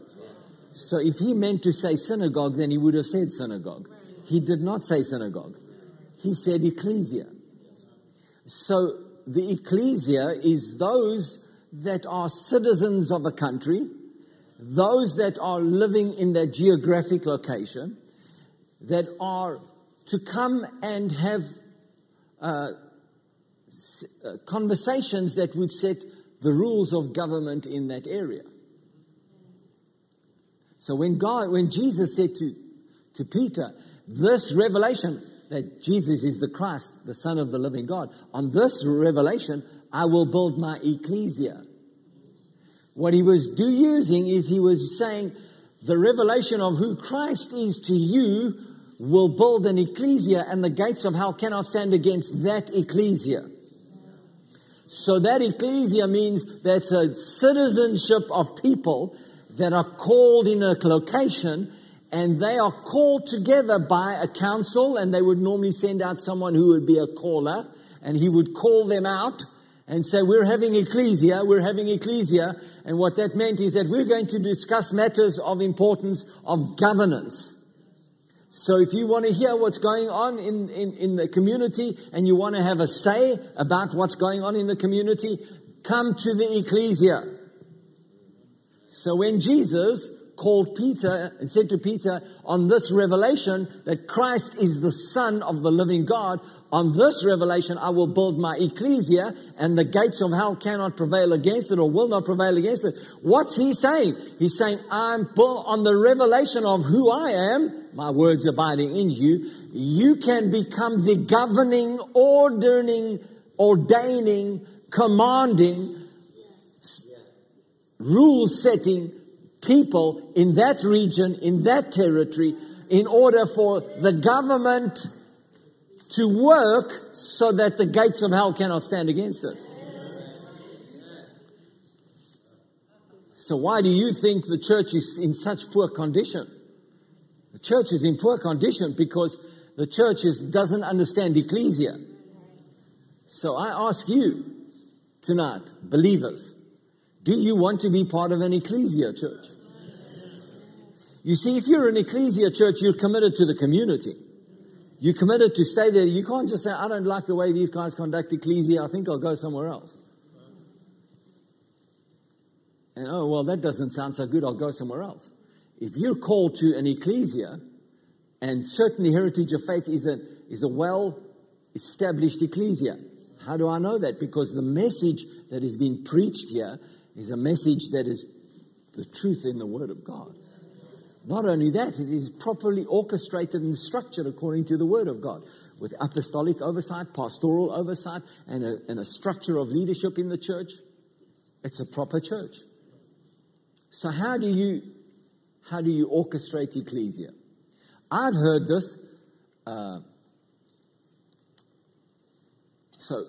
So if he meant to say synagogue, then he would have said synagogue. He did not say synagogue. He said ecclesia. So the ecclesia is those that are citizens of a country, those that are living in their geographic location, that are to come and have uh, uh, conversations that would set the rules of government in that area. So when God, when Jesus said to, to Peter, this revelation that Jesus is the Christ, the Son of the living God, on this revelation, I will build my ecclesia. What he was do using is he was saying, the revelation of who Christ is to you will build an ecclesia and the gates of hell cannot stand against that ecclesia. So that ecclesia means that's a citizenship of people that are called in a location and they are called together by a council and they would normally send out someone who would be a caller and he would call them out and say, we're having ecclesia, we're having ecclesia. And what that meant is that we're going to discuss matters of importance of governance. So if you want to hear what's going on in, in, in the community and you want to have a say about what's going on in the community, come to the ecclesia. So when Jesus called Peter and said to Peter, on this revelation that Christ is the Son of the living God, on this revelation I will build my ecclesia and the gates of hell cannot prevail against it or will not prevail against it. What's he saying? He's saying, I'm on the revelation of who I am, my words abiding in you, you can become the governing, ordering, ordaining, commanding, rule setting people in that region, in that territory, in order for the government to work so that the gates of hell cannot stand against it. So why do you think the church is in such poor condition? The church is in poor condition because the church is, doesn't understand ecclesia. So I ask you tonight, believers, do you want to be part of an ecclesia church? You see, if you're an ecclesia church, you're committed to the community. You're committed to stay there. You can't just say, I don't like the way these guys conduct ecclesia. I think I'll go somewhere else. And oh, well, that doesn't sound so good. I'll go somewhere else. If you're called to an ecclesia, and certainly Heritage of Faith is a, is a well established ecclesia. How do I know that? Because the message that is being preached here is a message that is the truth in the Word of God. Not only that, it is properly orchestrated and structured according to the Word of God, with apostolic oversight, pastoral oversight, and a, and a structure of leadership in the church. It's a proper church. So how do you how do you orchestrate ecclesia? I've heard this. Uh, so,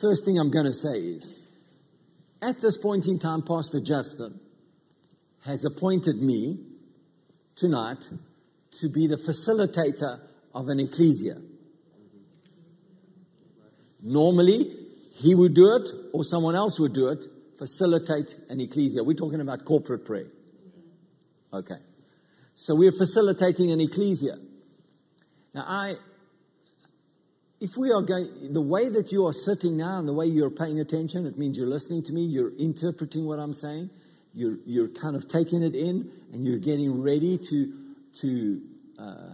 first thing I'm going to say is, at this point in time, Pastor Justin has appointed me tonight to be the facilitator of an ecclesia. Normally, he would do it or someone else would do it, facilitate an ecclesia. We're talking about corporate prayer. Okay. So we're facilitating an ecclesia. Now I, if we are going, the way that you are sitting now and the way you're paying attention, it means you're listening to me, you're interpreting what I'm saying. You're, you're kind of taking it in and you're getting ready to, to uh,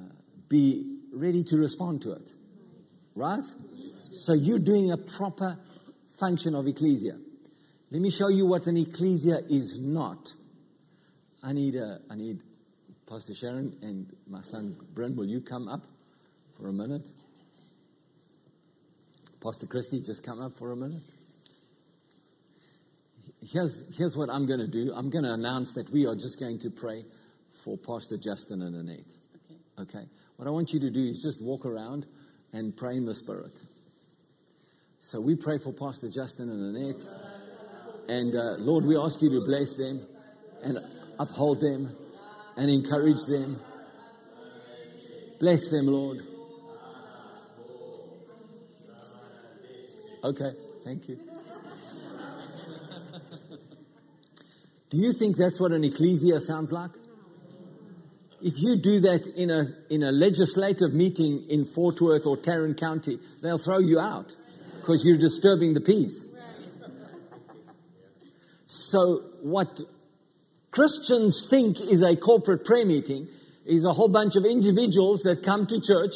be ready to respond to it. Right? So you're doing a proper function of ecclesia. Let me show you what an ecclesia is not. I need, a, I need Pastor Sharon and my son Bryn, will you come up for a minute? Pastor Christy, just come up for a minute here's, here's what I'm going to do. I'm going to announce that we are just going to pray for Pastor Justin and Annette. Okay. Okay. What I want you to do is just walk around and pray in the Spirit. So we pray for Pastor Justin and Annette. And uh, Lord, we ask you to bless them and uphold them and encourage them. Bless them, Lord. Okay, thank you. Do you think that's what an ecclesia sounds like? If you do that in a, in a legislative meeting in Fort Worth or Tarrant County, they'll throw you out because you're disturbing the peace. So what Christians think is a corporate prayer meeting is a whole bunch of individuals that come to church,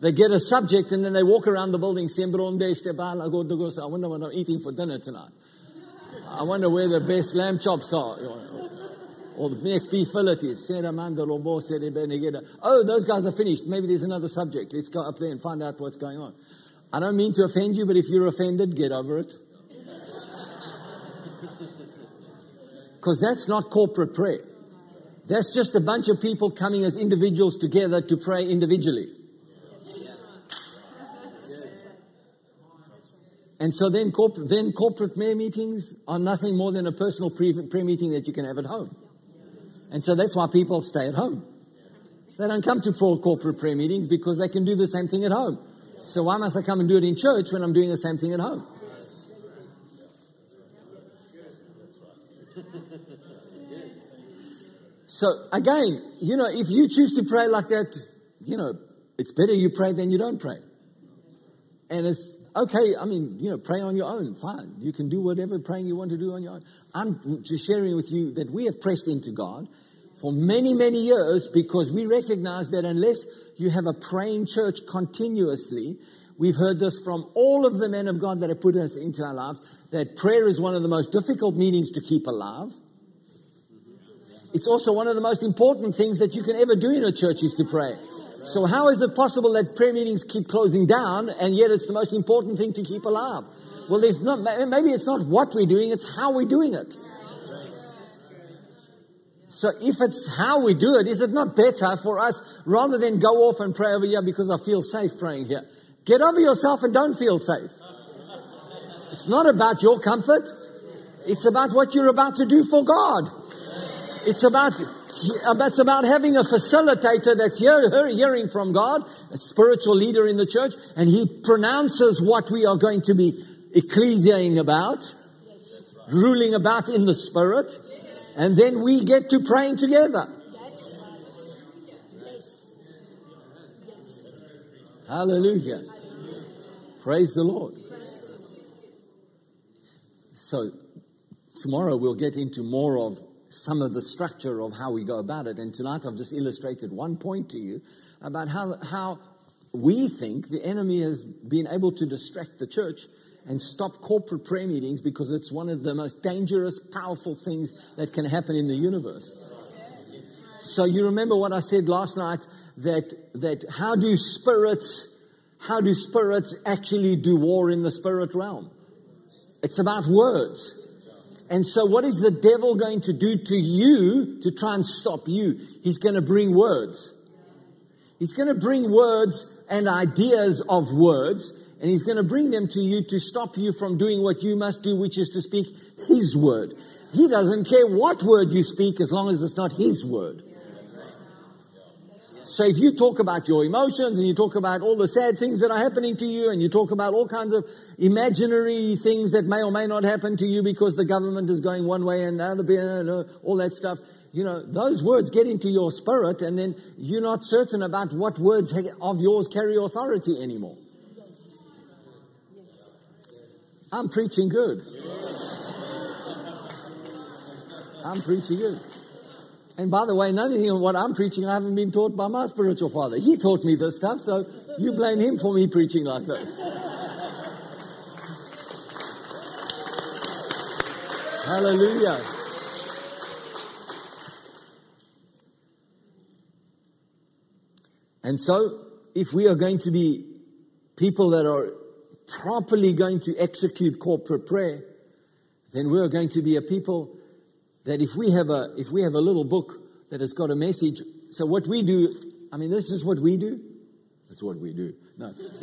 they get a subject and then they walk around the building I wonder what I'm eating for dinner tonight. I wonder where the best lamb chops are. Or the next beef fillet is. Oh, those guys are finished. Maybe there's another subject. Let's go up there and find out what's going on. I don't mean to offend you, but if you're offended, get over it. Because that's not corporate prayer. That's just a bunch of people coming as individuals together to pray individually. And so then, corporate, then corporate prayer meetings are nothing more than a personal prayer meeting that you can have at home. And so that's why people stay at home. They don't come to corporate prayer meetings because they can do the same thing at home. So why must I come and do it in church when I'm doing the same thing at home? So again, you know, if you choose to pray like that, you know, it's better you pray than you don't pray. And it's okay, I mean, you know, pray on your own, fine. You can do whatever praying you want to do on your own. I'm just sharing with you that we have pressed into God for many, many years because we recognize that unless you have a praying church continuously, we've heard this from all of the men of God that have put us into our lives, that prayer is one of the most difficult meetings to keep alive. It's also one of the most important things that you can ever do in a church is to pray. So how is it possible that prayer meetings keep closing down and yet it's the most important thing to keep alive? Well, there's not, maybe it's not what we're doing, it's how we're doing it. So if it's how we do it, is it not better for us rather than go off and pray over here because I feel safe praying here? Get over yourself and don't feel safe. It's not about your comfort. It's about what you're about to do for God. It's about Uh, it's about having a facilitator that's hearing from God, a spiritual leader in the church, and he pronounces what we are going to be ecclesiaing about, ruling about in the spirit, and then we get to praying together. Hallelujah. Praise the Lord. So, tomorrow we'll get into more of some of the structure of how we go about it. And tonight I've just illustrated one point to you about how, how we think the enemy has been able to distract the church and stop corporate prayer meetings because it's one of the most dangerous, powerful things that can happen in the universe. So you remember what I said last night that, that how do spirits, how do spirits actually do war in the spirit realm? It's about words. And so what is the devil going to do to you to try and stop you? He's going to bring words. He's going to bring words and ideas of words and he's going to bring them to you to stop you from doing what you must do, which is to speak his word. He doesn't care what word you speak as long as it's not his word. So if you talk about your emotions and you talk about all the sad things that are happening to you and you talk about all kinds of imaginary things that may or may not happen to you because the government is going one way and the other, and all that stuff, you know, those words get into your spirit and then you're not certain about what words of yours carry authority anymore. I'm preaching good. I'm preaching good. And by the way, nothing of what I'm preaching, I haven't been taught by my spiritual father. He taught me this stuff, so you blame him for me preaching like this. Hallelujah. And so, if we are going to be people that are properly going to execute corporate prayer, then we're going to be a people that if we have a, if we have a little book that has got a message, so what we do, I mean, this is what we do. That's what we do. No.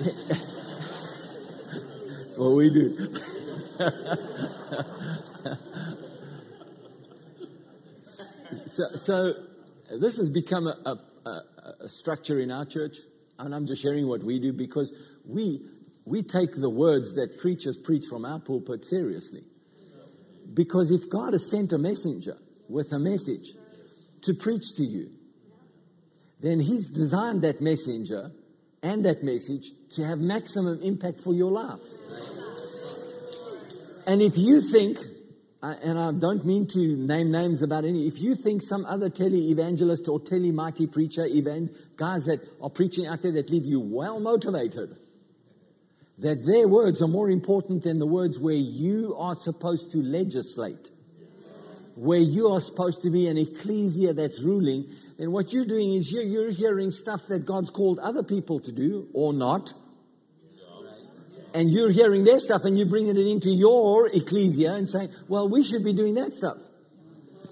That's what we do. so, so this has become a, a, a, a structure in our church, and I'm just sharing what we do because we we take the words that preachers preach from our pulpit seriously. Because if God has sent a messenger with a message to preach to you, then He's designed that messenger and that message to have maximum impact for your life. And if you think, and I don't mean to name names about any, if you think some other tele evangelist or tele mighty preacher, event, guys that are preaching out there that leave you well motivated, that their words are more important than the words where you are supposed to legislate, where you are supposed to be an ecclesia that's ruling, then what you're doing is you're, you're hearing stuff that God's called other people to do or not. And you're hearing their stuff and you're bringing it into your ecclesia and saying, well, we should be doing that stuff.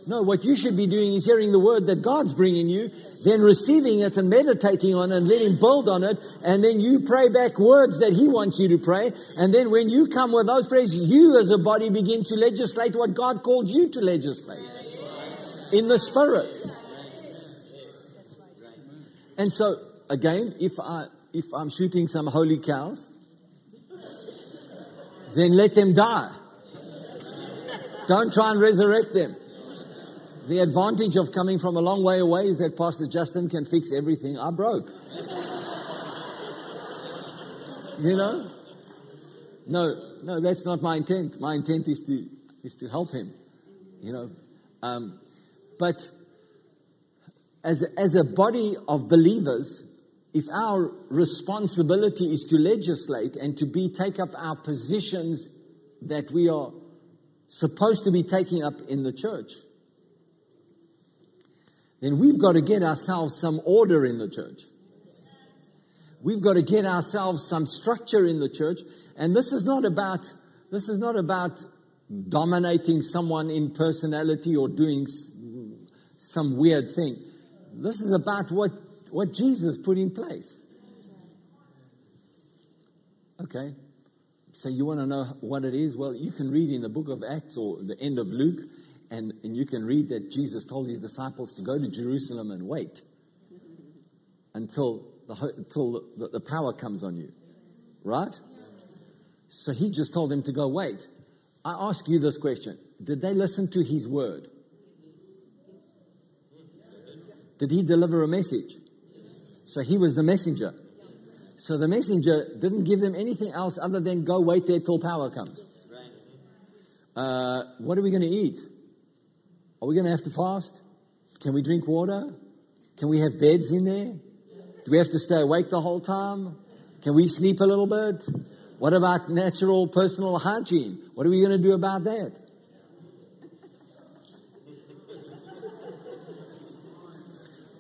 No, what you should be doing is hearing the word that God's bringing you, then receiving it and meditating on it and letting build on it, and then you pray back words that He wants you to pray, and then when you come with those prayers, you as a body begin to legislate what God called you to legislate in the Spirit. And so, again, if I if I'm shooting some holy cows, then let them die. Don't try and resurrect them. The advantage of coming from a long way away is that Pastor Justin can fix everything I broke. you know? No, no, that's not my intent. My intent is to is to help him. You know, um, but as as a body of believers, if our responsibility is to legislate and to be take up our positions that we are supposed to be taking up in the church, then we've got to get ourselves some order in the church. We've got to get ourselves some structure in the church. And this is not about, this is not about dominating someone in personality or doing some weird thing. This is about what, what Jesus put in place. Okay. So you want to know what it is? Well, you can read in the book of Acts or the end of Luke and, and you can read that Jesus told his disciples to go to Jerusalem and wait until the, until the, the power comes on you. Right? So he just told them to go wait. I ask you this question Did they listen to his word? Did he deliver a message? So he was the messenger. So the messenger didn't give them anything else other than go wait there till power comes. Uh, what are we going to eat? Are we going to have to fast? Can we drink water? Can we have beds in there? Do we have to stay awake the whole time? Can we sleep a little bit? What about natural personal hygiene? What are we going to do about that?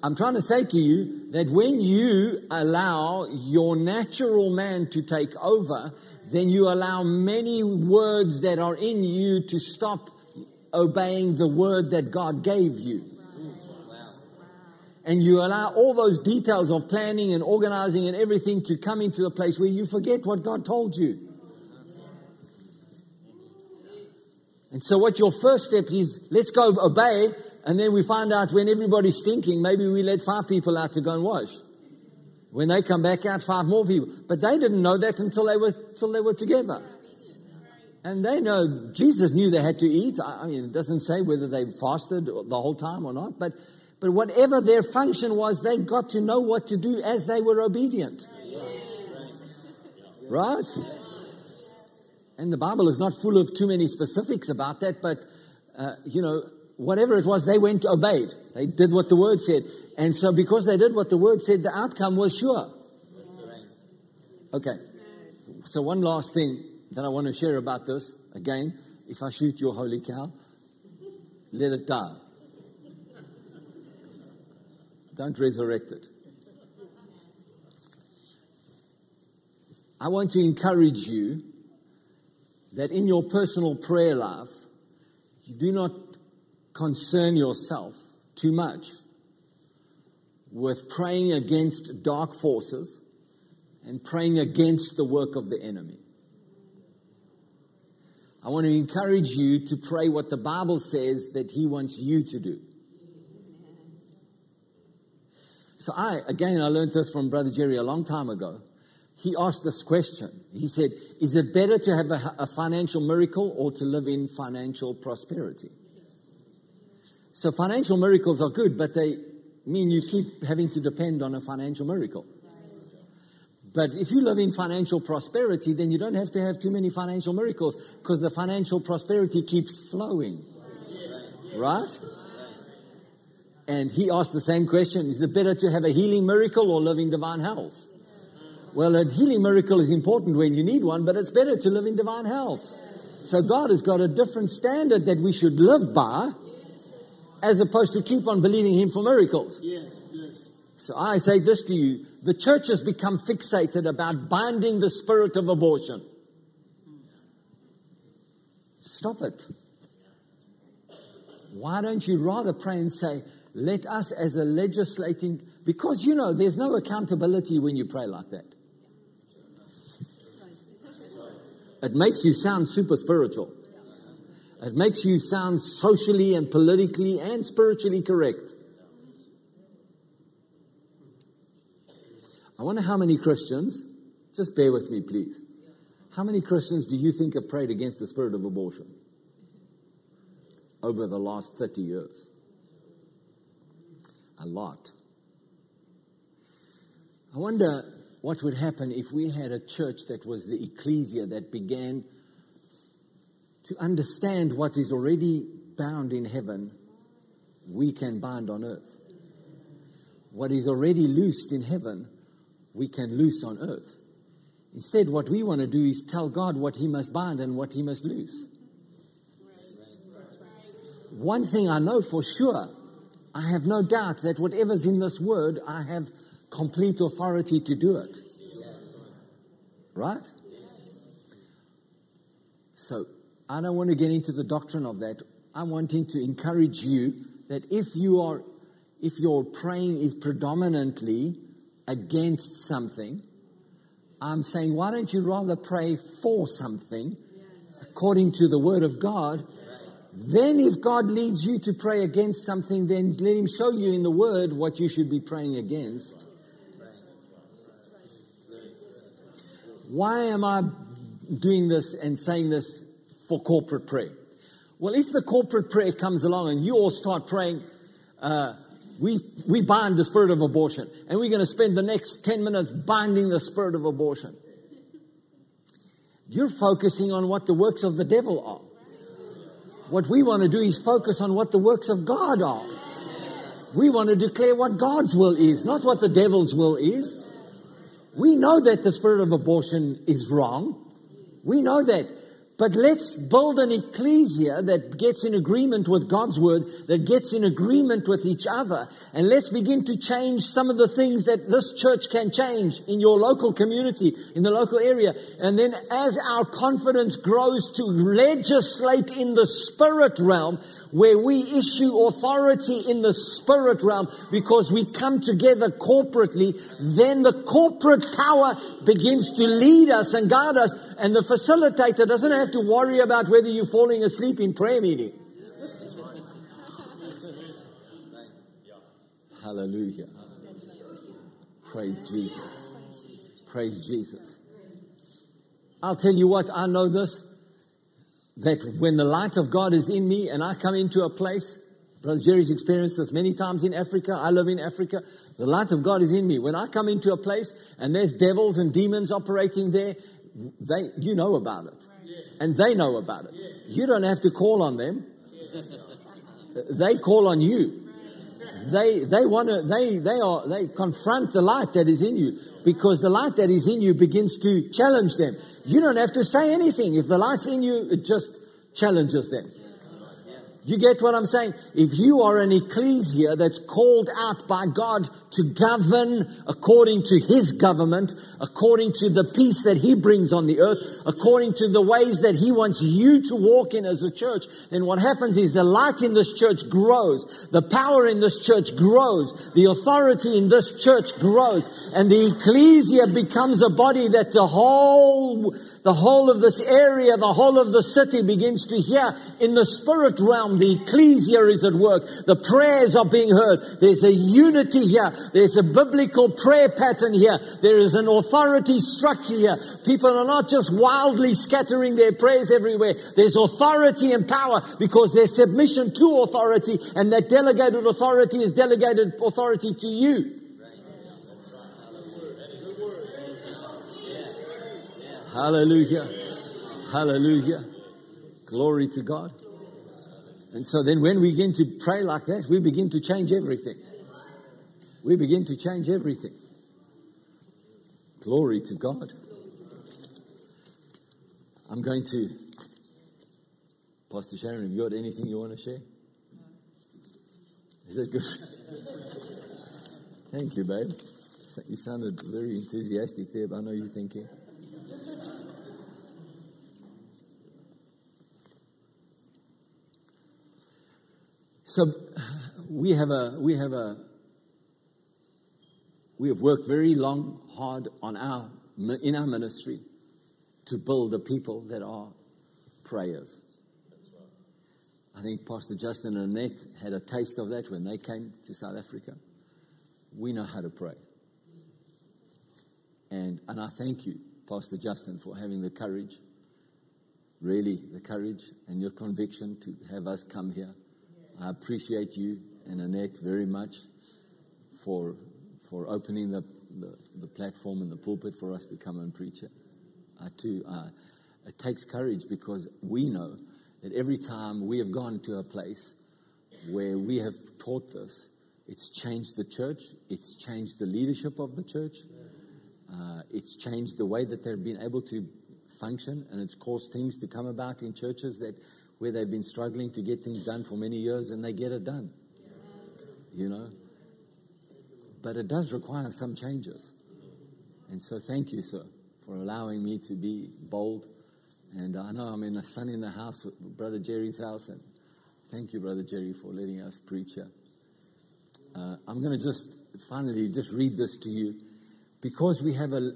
I'm trying to say to you that when you allow your natural man to take over, then you allow many words that are in you to stop obeying the word that God gave you. And you allow all those details of planning and organizing and everything to come into a place where you forget what God told you. And so what your first step is, let's go obey, and then we find out when everybody's thinking, maybe we let five people out to go and wash. When they come back out, five more people. But they didn't know that until they were, until they were together. And they know Jesus knew they had to eat. I mean, it doesn't say whether they fasted the whole time or not, but, but whatever their function was, they got to know what to do as they were obedient. Right? And the Bible is not full of too many specifics about that, but, uh, you know, whatever it was, they went obeyed. They did what the word said. And so because they did what the word said, the outcome was sure. Okay. So one last thing that I want to share about this. Again, if I shoot your holy cow, let it die. Don't resurrect it. I want to encourage you that in your personal prayer life, you do not concern yourself too much with praying against dark forces and praying against the work of the enemy. I want to encourage you to pray what the Bible says that He wants you to do. So I, again, I learned this from Brother Jerry a long time ago. He asked this question. He said, is it better to have a, a financial miracle or to live in financial prosperity? So financial miracles are good, but they mean you keep having to depend on a financial miracle. But if you live in financial prosperity, then you don't have to have too many financial miracles because the financial prosperity keeps flowing. Right? And he asked the same question Is it better to have a healing miracle or live in divine health? Well, a healing miracle is important when you need one, but it's better to live in divine health. So God has got a different standard that we should live by as opposed to keep on believing Him for miracles. Yes, yes. So I say this to you. The church has become fixated about binding the spirit of abortion. Stop it. Why don't you rather pray and say, let us as a legislating, because you know, there's no accountability when you pray like that. It makes you sound super spiritual. It makes you sound socially and politically and spiritually correct. I wonder how many Christians, just bear with me, please. How many Christians do you think have prayed against the spirit of abortion over the last 30 years? A lot. I wonder what would happen if we had a church that was the ecclesia that began to understand what is already bound in heaven, we can bind on earth. What is already loosed in heaven, we can loose on earth. Instead, what we want to do is tell God what He must bind and what He must loose. One thing I know for sure, I have no doubt that whatever's in this word, I have complete authority to do it. Right? So, I don't want to get into the doctrine of that. I'm wanting to encourage you that if you are, if your praying is predominantly against something, I'm saying, why don't you rather pray for something according to the Word of God? Then, if God leads you to pray against something, then let Him show you in the Word what you should be praying against. Why am I doing this and saying this for corporate prayer? Well, if the corporate prayer comes along and you all start praying, uh, we, we bind the spirit of abortion, and we're going to spend the next 10 minutes binding the spirit of abortion. You're focusing on what the works of the devil are. What we want to do is focus on what the works of God are. We want to declare what God's will is, not what the devil's will is. We know that the spirit of abortion is wrong. We know that. But let's build an ecclesia that gets in agreement with God's word, that gets in agreement with each other. And let's begin to change some of the things that this church can change in your local community, in the local area. And then as our confidence grows to legislate in the spirit realm, where we issue authority in the spirit realm because we come together corporately, then the corporate power begins to lead us and guide us, and the facilitator doesn't have to worry about whether you're falling asleep in prayer meeting. Hallelujah. Praise Jesus. Praise Jesus. I'll tell you what, I know this that when the light of God is in me and I come into a place, Brother Jerry's experienced this many times in Africa. I live in Africa. The light of God is in me. When I come into a place and there's devils and demons operating there, they, you know about it. And they know about it. You don't have to call on them. They call on you. They, they want to, they, they are, they confront the light that is in you because the light that is in you begins to challenge them. You don't have to say anything. If the light's in you, it just challenges them. You get what I'm saying? If you are an ecclesia that's called out by God to govern according to His government, according to the peace that He brings on the earth, according to the ways that He wants you to walk in as a church, then what happens is the light in this church grows, the power in this church grows, the authority in this church grows, and the ecclesia becomes a body that the whole the whole of this area, the whole of the city begins to hear in the spirit realm. The ecclesia is at work. The prayers are being heard. There's a unity here. There's a biblical prayer pattern here. There is an authority structure here. People are not just wildly scattering their prayers everywhere. There's authority and power because there's submission to authority and that delegated authority is delegated authority to you. Hallelujah. Hallelujah. Glory to God. And so then when we begin to pray like that, we begin to change everything. We begin to change everything. Glory to God. I'm going to, Pastor Sharon, have you got anything you want to share? Is that good? Thank you, babe. You sounded very enthusiastic there, but I know you're thinking. So we have a we have a we have worked very long, hard on our in our ministry to build a people that are prayers. I think Pastor Justin and Annette had a taste of that when they came to South Africa. We know how to pray. And, and I thank you, Pastor Justin, for having the courage, really the courage and your conviction to have us come here I appreciate you and Annette very much for, for opening the, the, the platform and the pulpit for us to come and preach it. I too, uh, it takes courage because we know that every time we have gone to a place where we have taught this, it's changed the church, it's changed the leadership of the church, uh, it's changed the way that they've been able to function, and it's caused things to come about in churches that where they've been struggling to get things done for many years and they get it done. You know? But it does require some changes. And so thank you, sir, for allowing me to be bold. And I know I'm in a son in the house, Brother Jerry's house, and thank you, Brother Jerry, for letting us preach here. Uh, I'm going to just finally just read this to you because we have a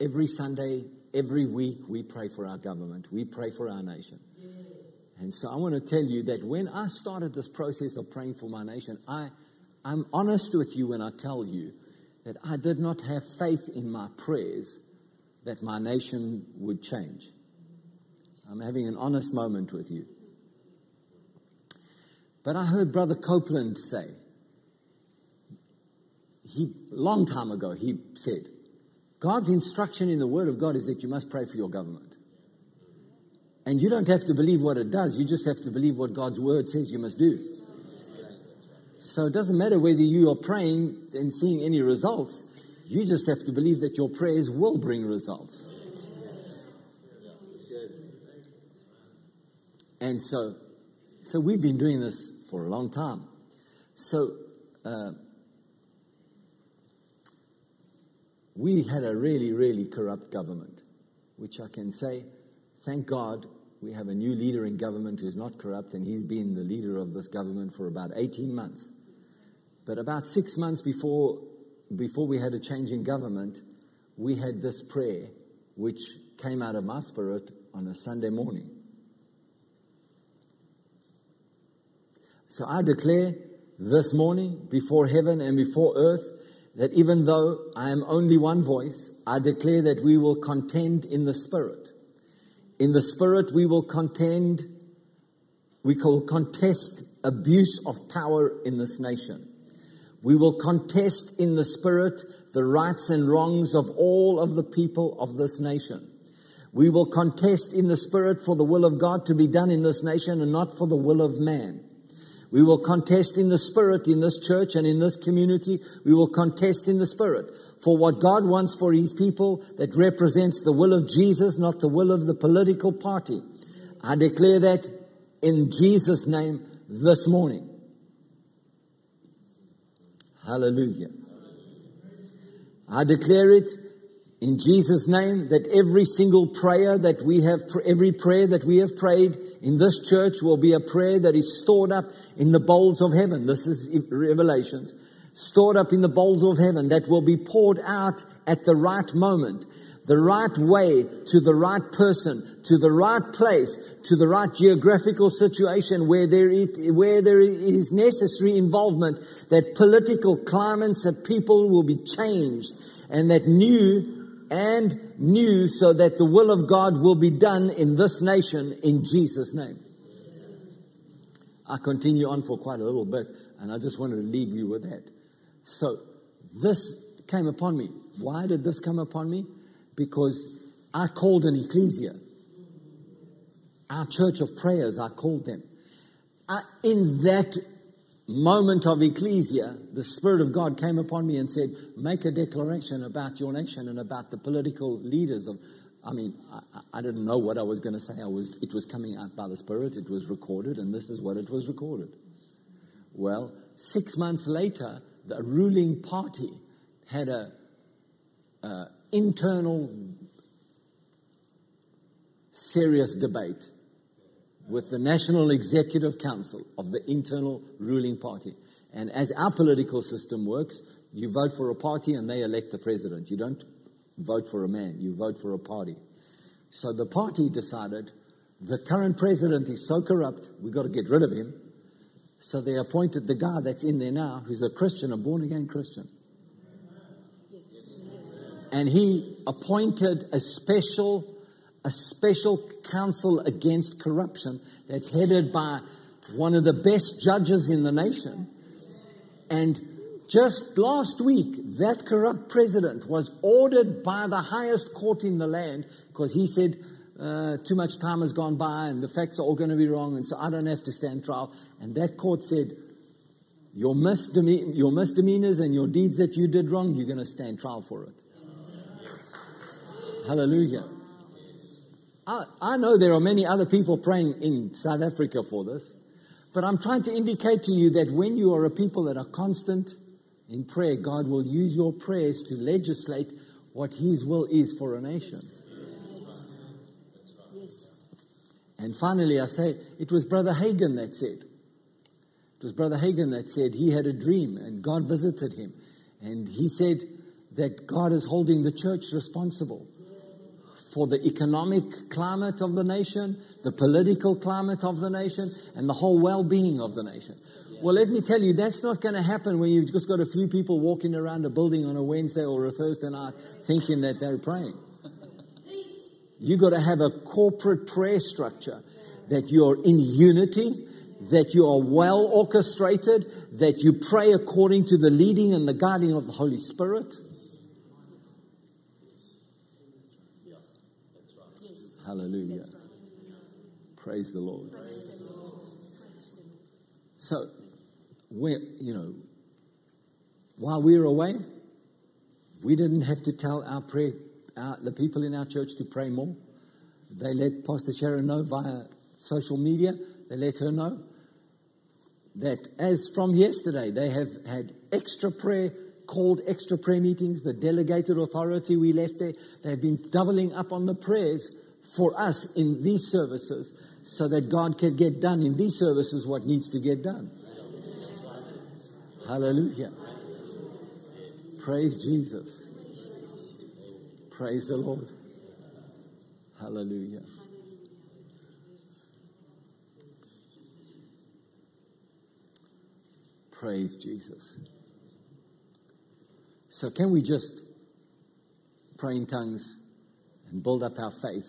every Sunday, every week, we pray for our government, we pray for our nation. And so I want to tell you that when I started this process of praying for my nation, I, I'm honest with you when I tell you that I did not have faith in my prayers that my nation would change. I'm having an honest moment with you. But I heard Brother Copeland say, he, long time ago, he said, God's instruction in the Word of God is that you must pray for your government. And you don't have to believe what it does, you just have to believe what God's word says you must do. So it doesn't matter whether you are praying and seeing any results, you just have to believe that your prayers will bring results. And so, so we've been doing this for a long time. So, uh, we had a really, really corrupt government, which I can say, thank God we have a new leader in government who's not corrupt, and he's been the leader of this government for about 18 months. But about six months before, before we had a change in government, we had this prayer which came out of my spirit on a Sunday morning. So I declare this morning before heaven and before earth that even though I am only one voice, I declare that we will contend in the spirit. In the spirit, we will contend, we will contest abuse of power in this nation. We will contest in the spirit the rights and wrongs of all of the people of this nation. We will contest in the spirit for the will of God to be done in this nation and not for the will of man. We will contest in the spirit in this church and in this community. We will contest in the spirit for what God wants for his people that represents the will of Jesus, not the will of the political party. I declare that in Jesus' name this morning. Hallelujah. I declare it in Jesus' name that every single prayer that we have, every prayer that we have prayed in this church will be a prayer that is stored up in the bowls of heaven. This is Revelations. Stored up in the bowls of heaven that will be poured out at the right moment. the right way to the right person, to the right place, to the right geographical situation where there, where there is necessary involvement, that political climates of people will be changed and that new and new so that the will of God will be done in this nation in Jesus' name. I continue on for quite a little bit and I just wanted to leave you with that. So this came upon me. Why did this come upon me? Because I called an ecclesia. Our church of prayers, I called them. I, in that moment of ecclesia, the Spirit of God came upon me and said, Make a declaration about your nation and about the political leaders of. I mean, I, I didn't know what I was going to say. I was, it was coming out by the Spirit. It was recorded, and this is what it was recorded. Well, six months later, the ruling party had a, a internal serious debate with the National Executive Council of the internal ruling party. And as our political system works, you vote for a party and they elect the president. You don't vote for a man, you vote for a party. So the party decided the current president is so corrupt, we've got to get rid of him. So they appointed the guy that's in there now, who's a Christian, a born again Christian. And he appointed a special a special council against corruption that's headed by one of the best judges in the nation. And just last week, that corrupt president was ordered by the highest court in the land because he said, uh, too much time has gone by and the facts are all going to be wrong, and so I don't have to stand trial. And that court said, your, misdeme- your misdemeanors and your deeds that you did wrong, you're going to stand trial for it. Hallelujah. I, I know there are many other people praying in South Africa for this, but I'm trying to indicate to you that when you are a people that are constant in prayer, God will use your prayers to legislate what His will is for a nation. And finally, I say, it was Brother Hagin that said, it was Brother Hagin that said he had a dream and God visited him. And he said that God is holding the church responsible for the economic climate of the nation, the political climate of the nation, and the whole well-being of the nation. Well, let me tell you, that's not going to happen when you've just got a few people walking around a building on a Wednesday or a Thursday night thinking that they're praying. You've got to have a corporate prayer structure that you're in unity, that you are well orchestrated, that you pray according to the leading and the guiding of the Holy Spirit. Hallelujah. Praise the Lord. So, we you know, while we were away, we didn't have to tell our prayer, the people in our church to pray more. They let Pastor Sharon know via social media. They let her know that as from yesterday, they have had extra prayer, called extra prayer meetings. The delegated authority we left there, they've been doubling up on the prayers for us in these services so that God can get done in these services what needs to get done. Hallelujah. Praise Jesus. Praise the Lord. Hallelujah. Praise Jesus. So, can we just pray in tongues and build up our faith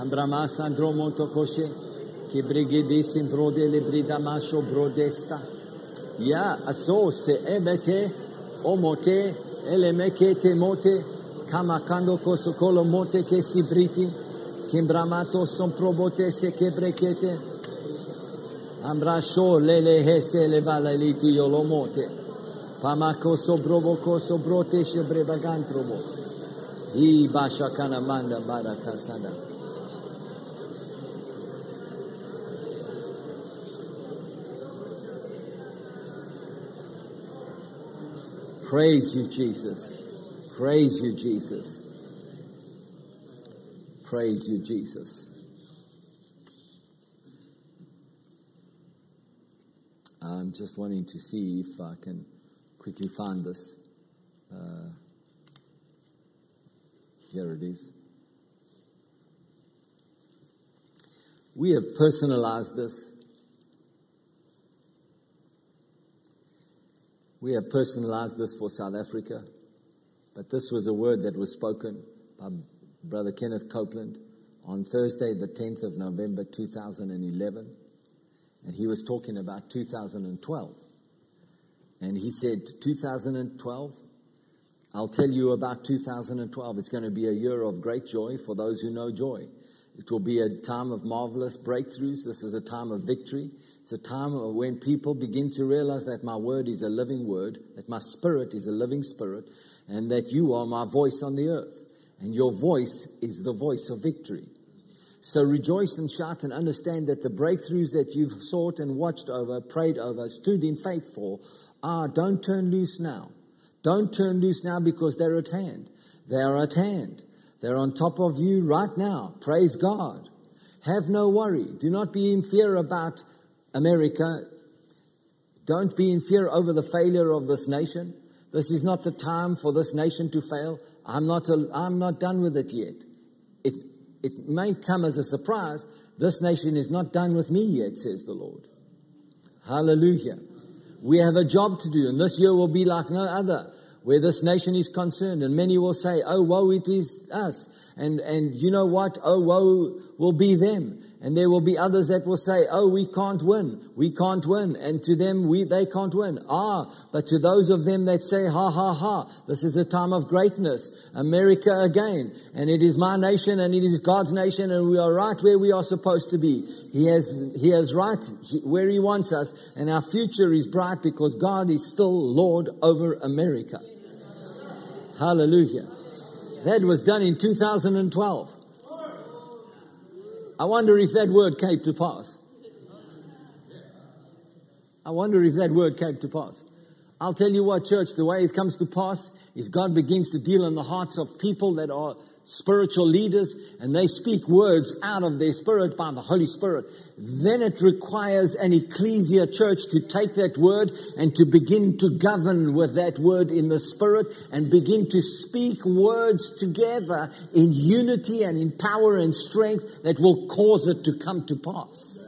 Ambramas andro monto koshe. Kibrigidis brode librida masho brodesta. Ya aso se emete omote elemeke te mote kamakando kosokolo mote ke sibriti kimbramato son probote se kebrekete ambrasho lele hese le valaliti yolomote pamako sobrobo kosobrote shebrebagantrobo I bashakana manda barakasada. Praise you, Jesus. Praise you, Jesus. Praise you, Jesus. I'm just wanting to see if I can quickly find this. Uh, here it is. We have personalized this. We have personalized this for South Africa, but this was a word that was spoken by Brother Kenneth Copeland on Thursday, the 10th of November 2011, and he was talking about 2012. And he said, 2012, I'll tell you about 2012. It's going to be a year of great joy for those who know joy. It will be a time of marvelous breakthroughs. This is a time of victory. It's a time when people begin to realize that my word is a living word, that my spirit is a living spirit, and that you are my voice on the earth. And your voice is the voice of victory. So rejoice and shout and understand that the breakthroughs that you've sought and watched over, prayed over, stood in faith for, are don't turn loose now. Don't turn loose now because they're at hand. They are at hand. They're on top of you right now. Praise God. Have no worry. Do not be in fear about America, don't be in fear over the failure of this nation. This is not the time for this nation to fail. I'm not, a, I'm not done with it yet. It, it may come as a surprise. This nation is not done with me yet, says the Lord. Hallelujah. We have a job to do, and this year will be like no other where this nation is concerned. And many will say, Oh, woe it is us. And, and you know what? Oh, woe will be them. And there will be others that will say, oh, we can't win. We can't win. And to them, we, they can't win. Ah, but to those of them that say, ha, ha, ha, this is a time of greatness. America again. And it is my nation and it is God's nation and we are right where we are supposed to be. He has, he has right where he wants us and our future is bright because God is still Lord over America. Hallelujah. That was done in 2012. I wonder if that word came to pass. I wonder if that word came to pass. I'll tell you what, church, the way it comes to pass is God begins to deal in the hearts of people that are spiritual leaders and they speak words out of their spirit by the Holy Spirit. Then it requires an ecclesia church to take that word and to begin to govern with that word in the spirit and begin to speak words together in unity and in power and strength that will cause it to come to pass.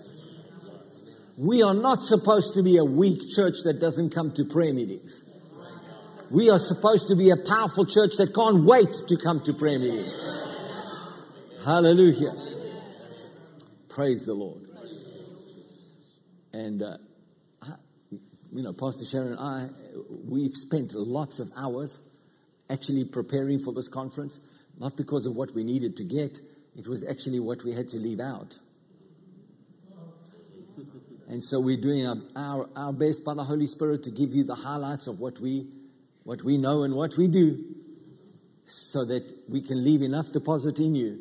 We are not supposed to be a weak church that doesn't come to prayer meetings. We are supposed to be a powerful church that can't wait to come to prayer meetings. Hallelujah. Praise the Lord. And, uh, I, you know, Pastor Sharon and I, we've spent lots of hours actually preparing for this conference, not because of what we needed to get, it was actually what we had to leave out. And so we're doing our, our, our best by the Holy Spirit to give you the highlights of what we what we know and what we do so that we can leave enough deposit in you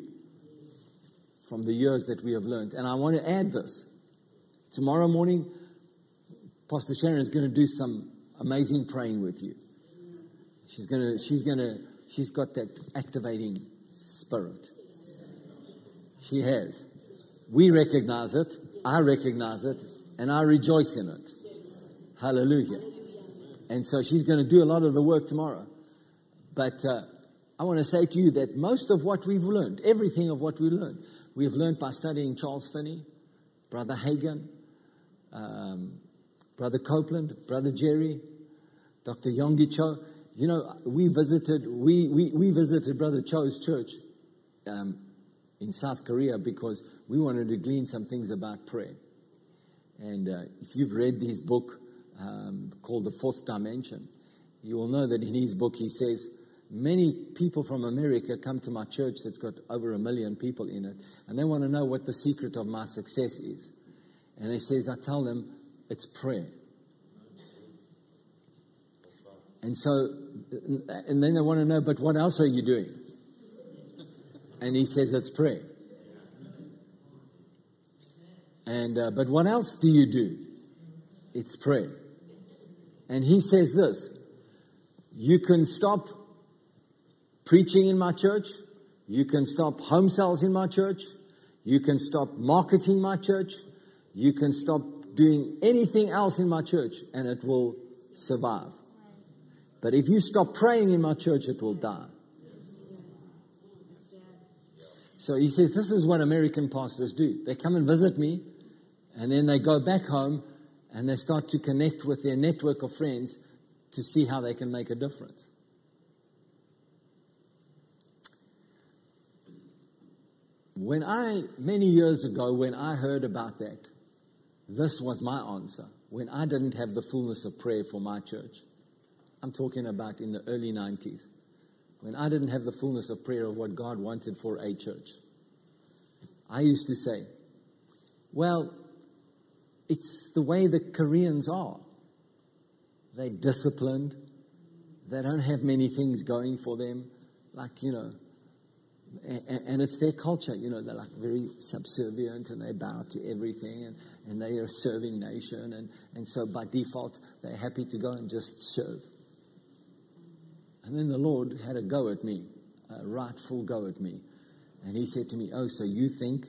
from the years that we have learned. And I want to add this. Tomorrow morning, Pastor Sharon is going to do some amazing praying with you. She's going to, she's going to, she's got that activating spirit. She has. We recognize it. I recognize it. And I rejoice in it. Hallelujah. And so she's going to do a lot of the work tomorrow. But uh, I want to say to you that most of what we've learned, everything of what we learned, we've learned by studying Charles Finney, Brother Hagin, um, Brother Copeland, Brother Jerry, Dr. Yonggi Cho. You know, we visited, we, we, we visited Brother Cho's church um, in South Korea because we wanted to glean some things about prayer. And uh, if you've read his book, um, called The Fourth Dimension. You will know that in his book he says, Many people from America come to my church that's got over a million people in it, and they want to know what the secret of my success is. And he says, I tell them, it's prayer. And so, and then they want to know, but what else are you doing? And he says it's prayer. And, uh, but what else do you do? It's prayer. And he says this you can stop preaching in my church, you can stop home cells in my church, you can stop marketing my church, you can stop doing anything else in my church, and it will survive. But if you stop praying in my church, it will die. So he says, This is what American pastors do. They come and visit me, and then they go back home and they start to connect with their network of friends to see how they can make a difference. When I, many years ago, when I heard about that, this was my answer. When I didn't have the fullness of prayer for my church, I'm talking about in the early 90s, when I didn't have the fullness of prayer of what God wanted for a church, I used to say, well, it's the way the Koreans are. They're disciplined. They don't have many things going for them. Like, you know, and, and, it's their culture, you know, they're like very subservient and they bow to everything and, and they are a serving nation. And, and so by default, they're happy to go and just serve. And then the Lord had a go at me, a rightful go at me. And he said to me, Oh, so you think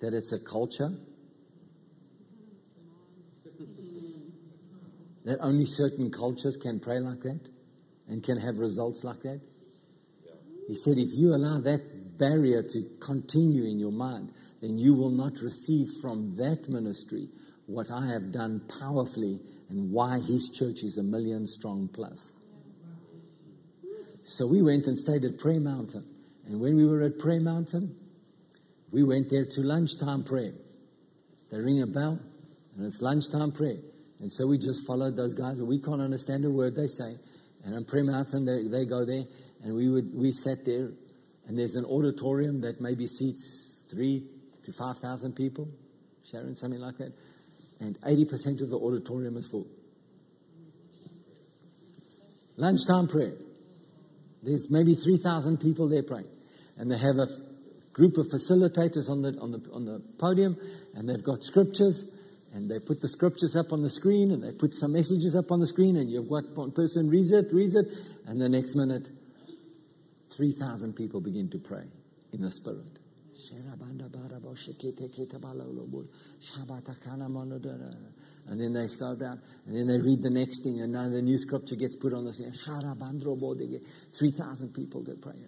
that it's a culture that only certain cultures can pray like that and can have results like that? He said, if you allow that barrier to continue in your mind, then you will not receive from that ministry what I have done powerfully and why his church is a million strong plus. So we went and stayed at Prayer Mountain. And when we were at Prayer Mountain, we went there to lunchtime prayer. They ring a bell, and it's lunchtime prayer. And so we just followed those guys. We can't understand a word they say. And on Prayer Mountain, they, they go there, and we would we sat there, and there's an auditorium that maybe seats three to five thousand people, Sharon, something like that, and eighty percent of the auditorium is full. Lunchtime prayer. There's maybe three thousand people there praying, and they have a group of facilitators on the on the on the podium, and they've got scriptures and they put the scriptures up on the screen and they put some messages up on the screen and you've got one person reads it, reads it, and the next minute, 3,000 people begin to pray in the spirit. And then they start out, and then they read the next thing, and now the new scripture gets put on the screen. 3,000 people get praying.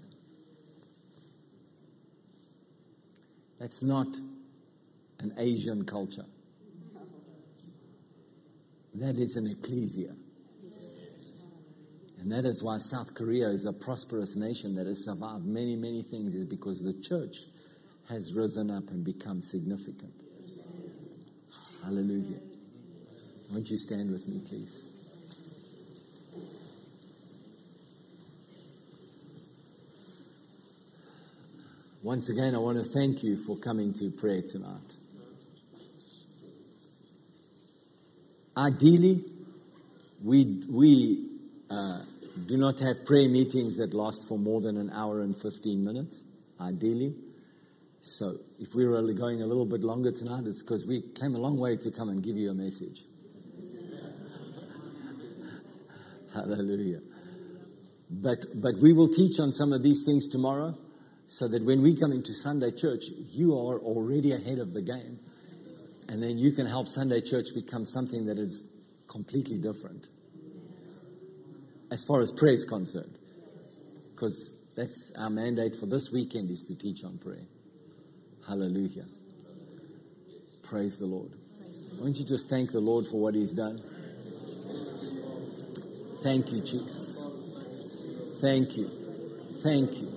That's not an Asian culture. That is an ecclesia. And that is why South Korea is a prosperous nation that has survived many, many things, is because the church has risen up and become significant. Hallelujah. Won't you stand with me, please? Once again, I want to thank you for coming to prayer tonight. Ideally, we, we uh, do not have prayer meetings that last for more than an hour and 15 minutes, ideally. So if we were going a little bit longer tonight, it's because we came a long way to come and give you a message. Hallelujah. But, but we will teach on some of these things tomorrow so that when we come into Sunday church, you are already ahead of the game and then you can help Sunday church become something that is completely different as far as prayer is concerned. Because that's our mandate for this weekend is to teach on prayer. Hallelujah. Praise the Lord. Won't you just thank the Lord for what He's done? Thank you, Jesus. Thank you. Thank you.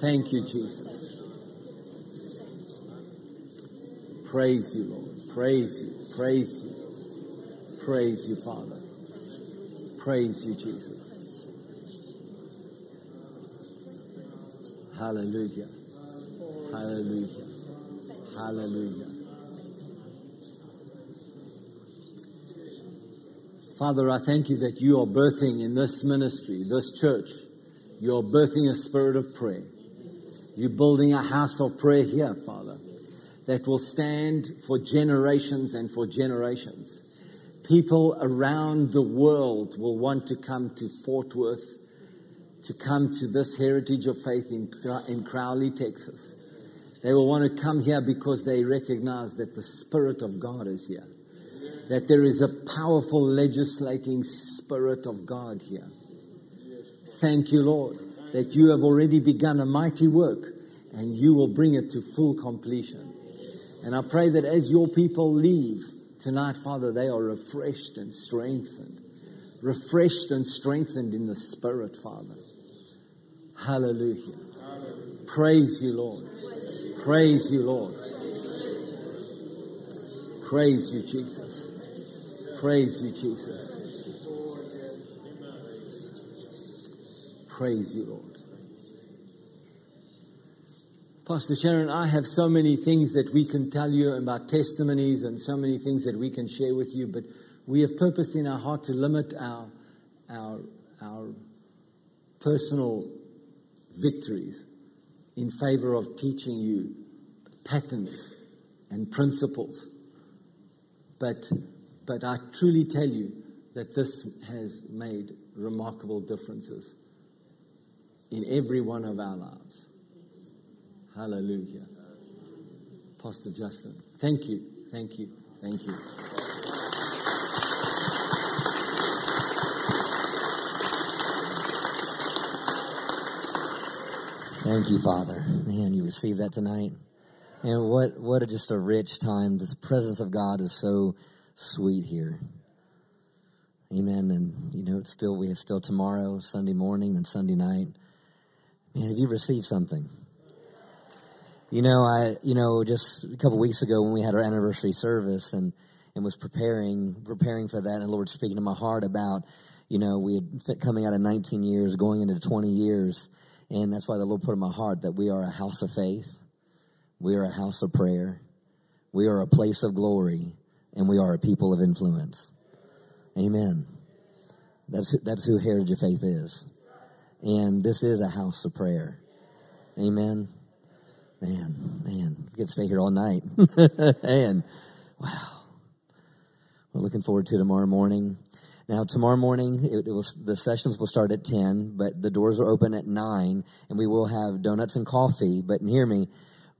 Thank you, Jesus. Praise you, Lord. Praise you. Praise you. Praise you, Father. Praise you, Jesus. Hallelujah. Hallelujah. Hallelujah. Father, I thank you that you are birthing in this ministry, this church, you are birthing a spirit of prayer. You're building a house of prayer here, Father, that will stand for generations and for generations. People around the world will want to come to Fort Worth, to come to this heritage of faith in, in Crowley, Texas. They will want to come here because they recognize that the Spirit of God is here. That there is a powerful legislating Spirit of God here. Thank you, Lord, that you have already begun a mighty work and you will bring it to full completion. And I pray that as your people leave tonight, Father, they are refreshed and strengthened. Refreshed and strengthened in the Spirit, Father. Hallelujah. Praise you, Lord. Praise you, Lord. Praise you, Jesus. Praise you, Jesus. Praise you, Lord. Pastor Sharon, I have so many things that we can tell you about testimonies and so many things that we can share with you, but we have purposed in our heart to limit our, our, our personal victories in favor of teaching you patterns and principles. But, but I truly tell you that this has made remarkable differences in every one of our lives. Hallelujah. Pastor Justin, thank you, thank you, thank you. Thank you, Father. Man, you received that tonight. And what, what a, just a rich time. This presence of God is so sweet here. Amen. And, you know, it's still, we have still tomorrow, Sunday morning, and Sunday night. Man, have you received something? You know, I, you know, just a couple weeks ago when we had our anniversary service and, and was preparing, preparing for that and the Lord speaking to my heart about, you know, we had coming out of 19 years, going into 20 years and that's why the Lord put in my heart that we are a house of faith. We are a house of prayer. We are a place of glory and we are a people of influence. Amen. That's, that's who Heritage of Faith is. And this is a house of prayer. Amen. Man, man, we could stay here all night. and wow. We're looking forward to tomorrow morning. Now, tomorrow morning, it, it will, the sessions will start at 10, but the doors are open at 9, and we will have donuts and coffee. But hear me,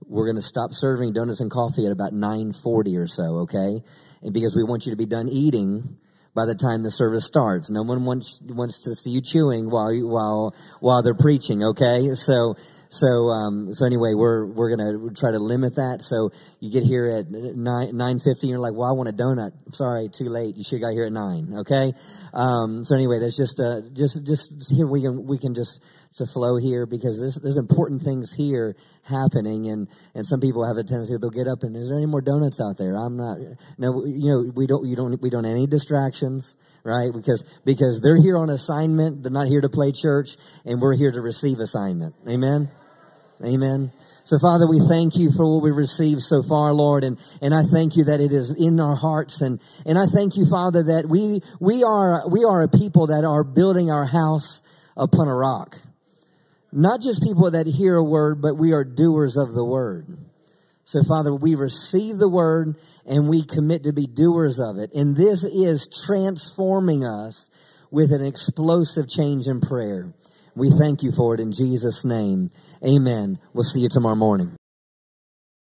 we're going to stop serving donuts and coffee at about 9.40 or so, okay? And because we want you to be done eating by the time the service starts. No one wants, wants to see you chewing while, while, while they're preaching, okay? So, so, um, so anyway, we're, we're gonna try to limit that. So you get here at nine, nine fifty, you're like, well, I want a donut. Sorry, too late. You should got here at nine, okay? Um, so anyway, that's just, uh, just, just here we can, we can just, to flow here because there's, there's important things here happening and, and some people have a tendency they'll get up and is there any more donuts out there? I'm not, no, you know, we don't, you don't, we don't have any distractions, right? Because, because they're here on assignment. They're not here to play church and we're here to receive assignment. Amen. Amen. So Father, we thank you for what we've received so far, Lord, and, and I thank you that it is in our hearts and, and I thank you, Father, that we, we are, we are a people that are building our house upon a rock. Not just people that hear a word, but we are doers of the word. So Father, we receive the word and we commit to be doers of it. And this is transforming us with an explosive change in prayer. We thank you for it in Jesus' name. Amen. We'll see you tomorrow morning.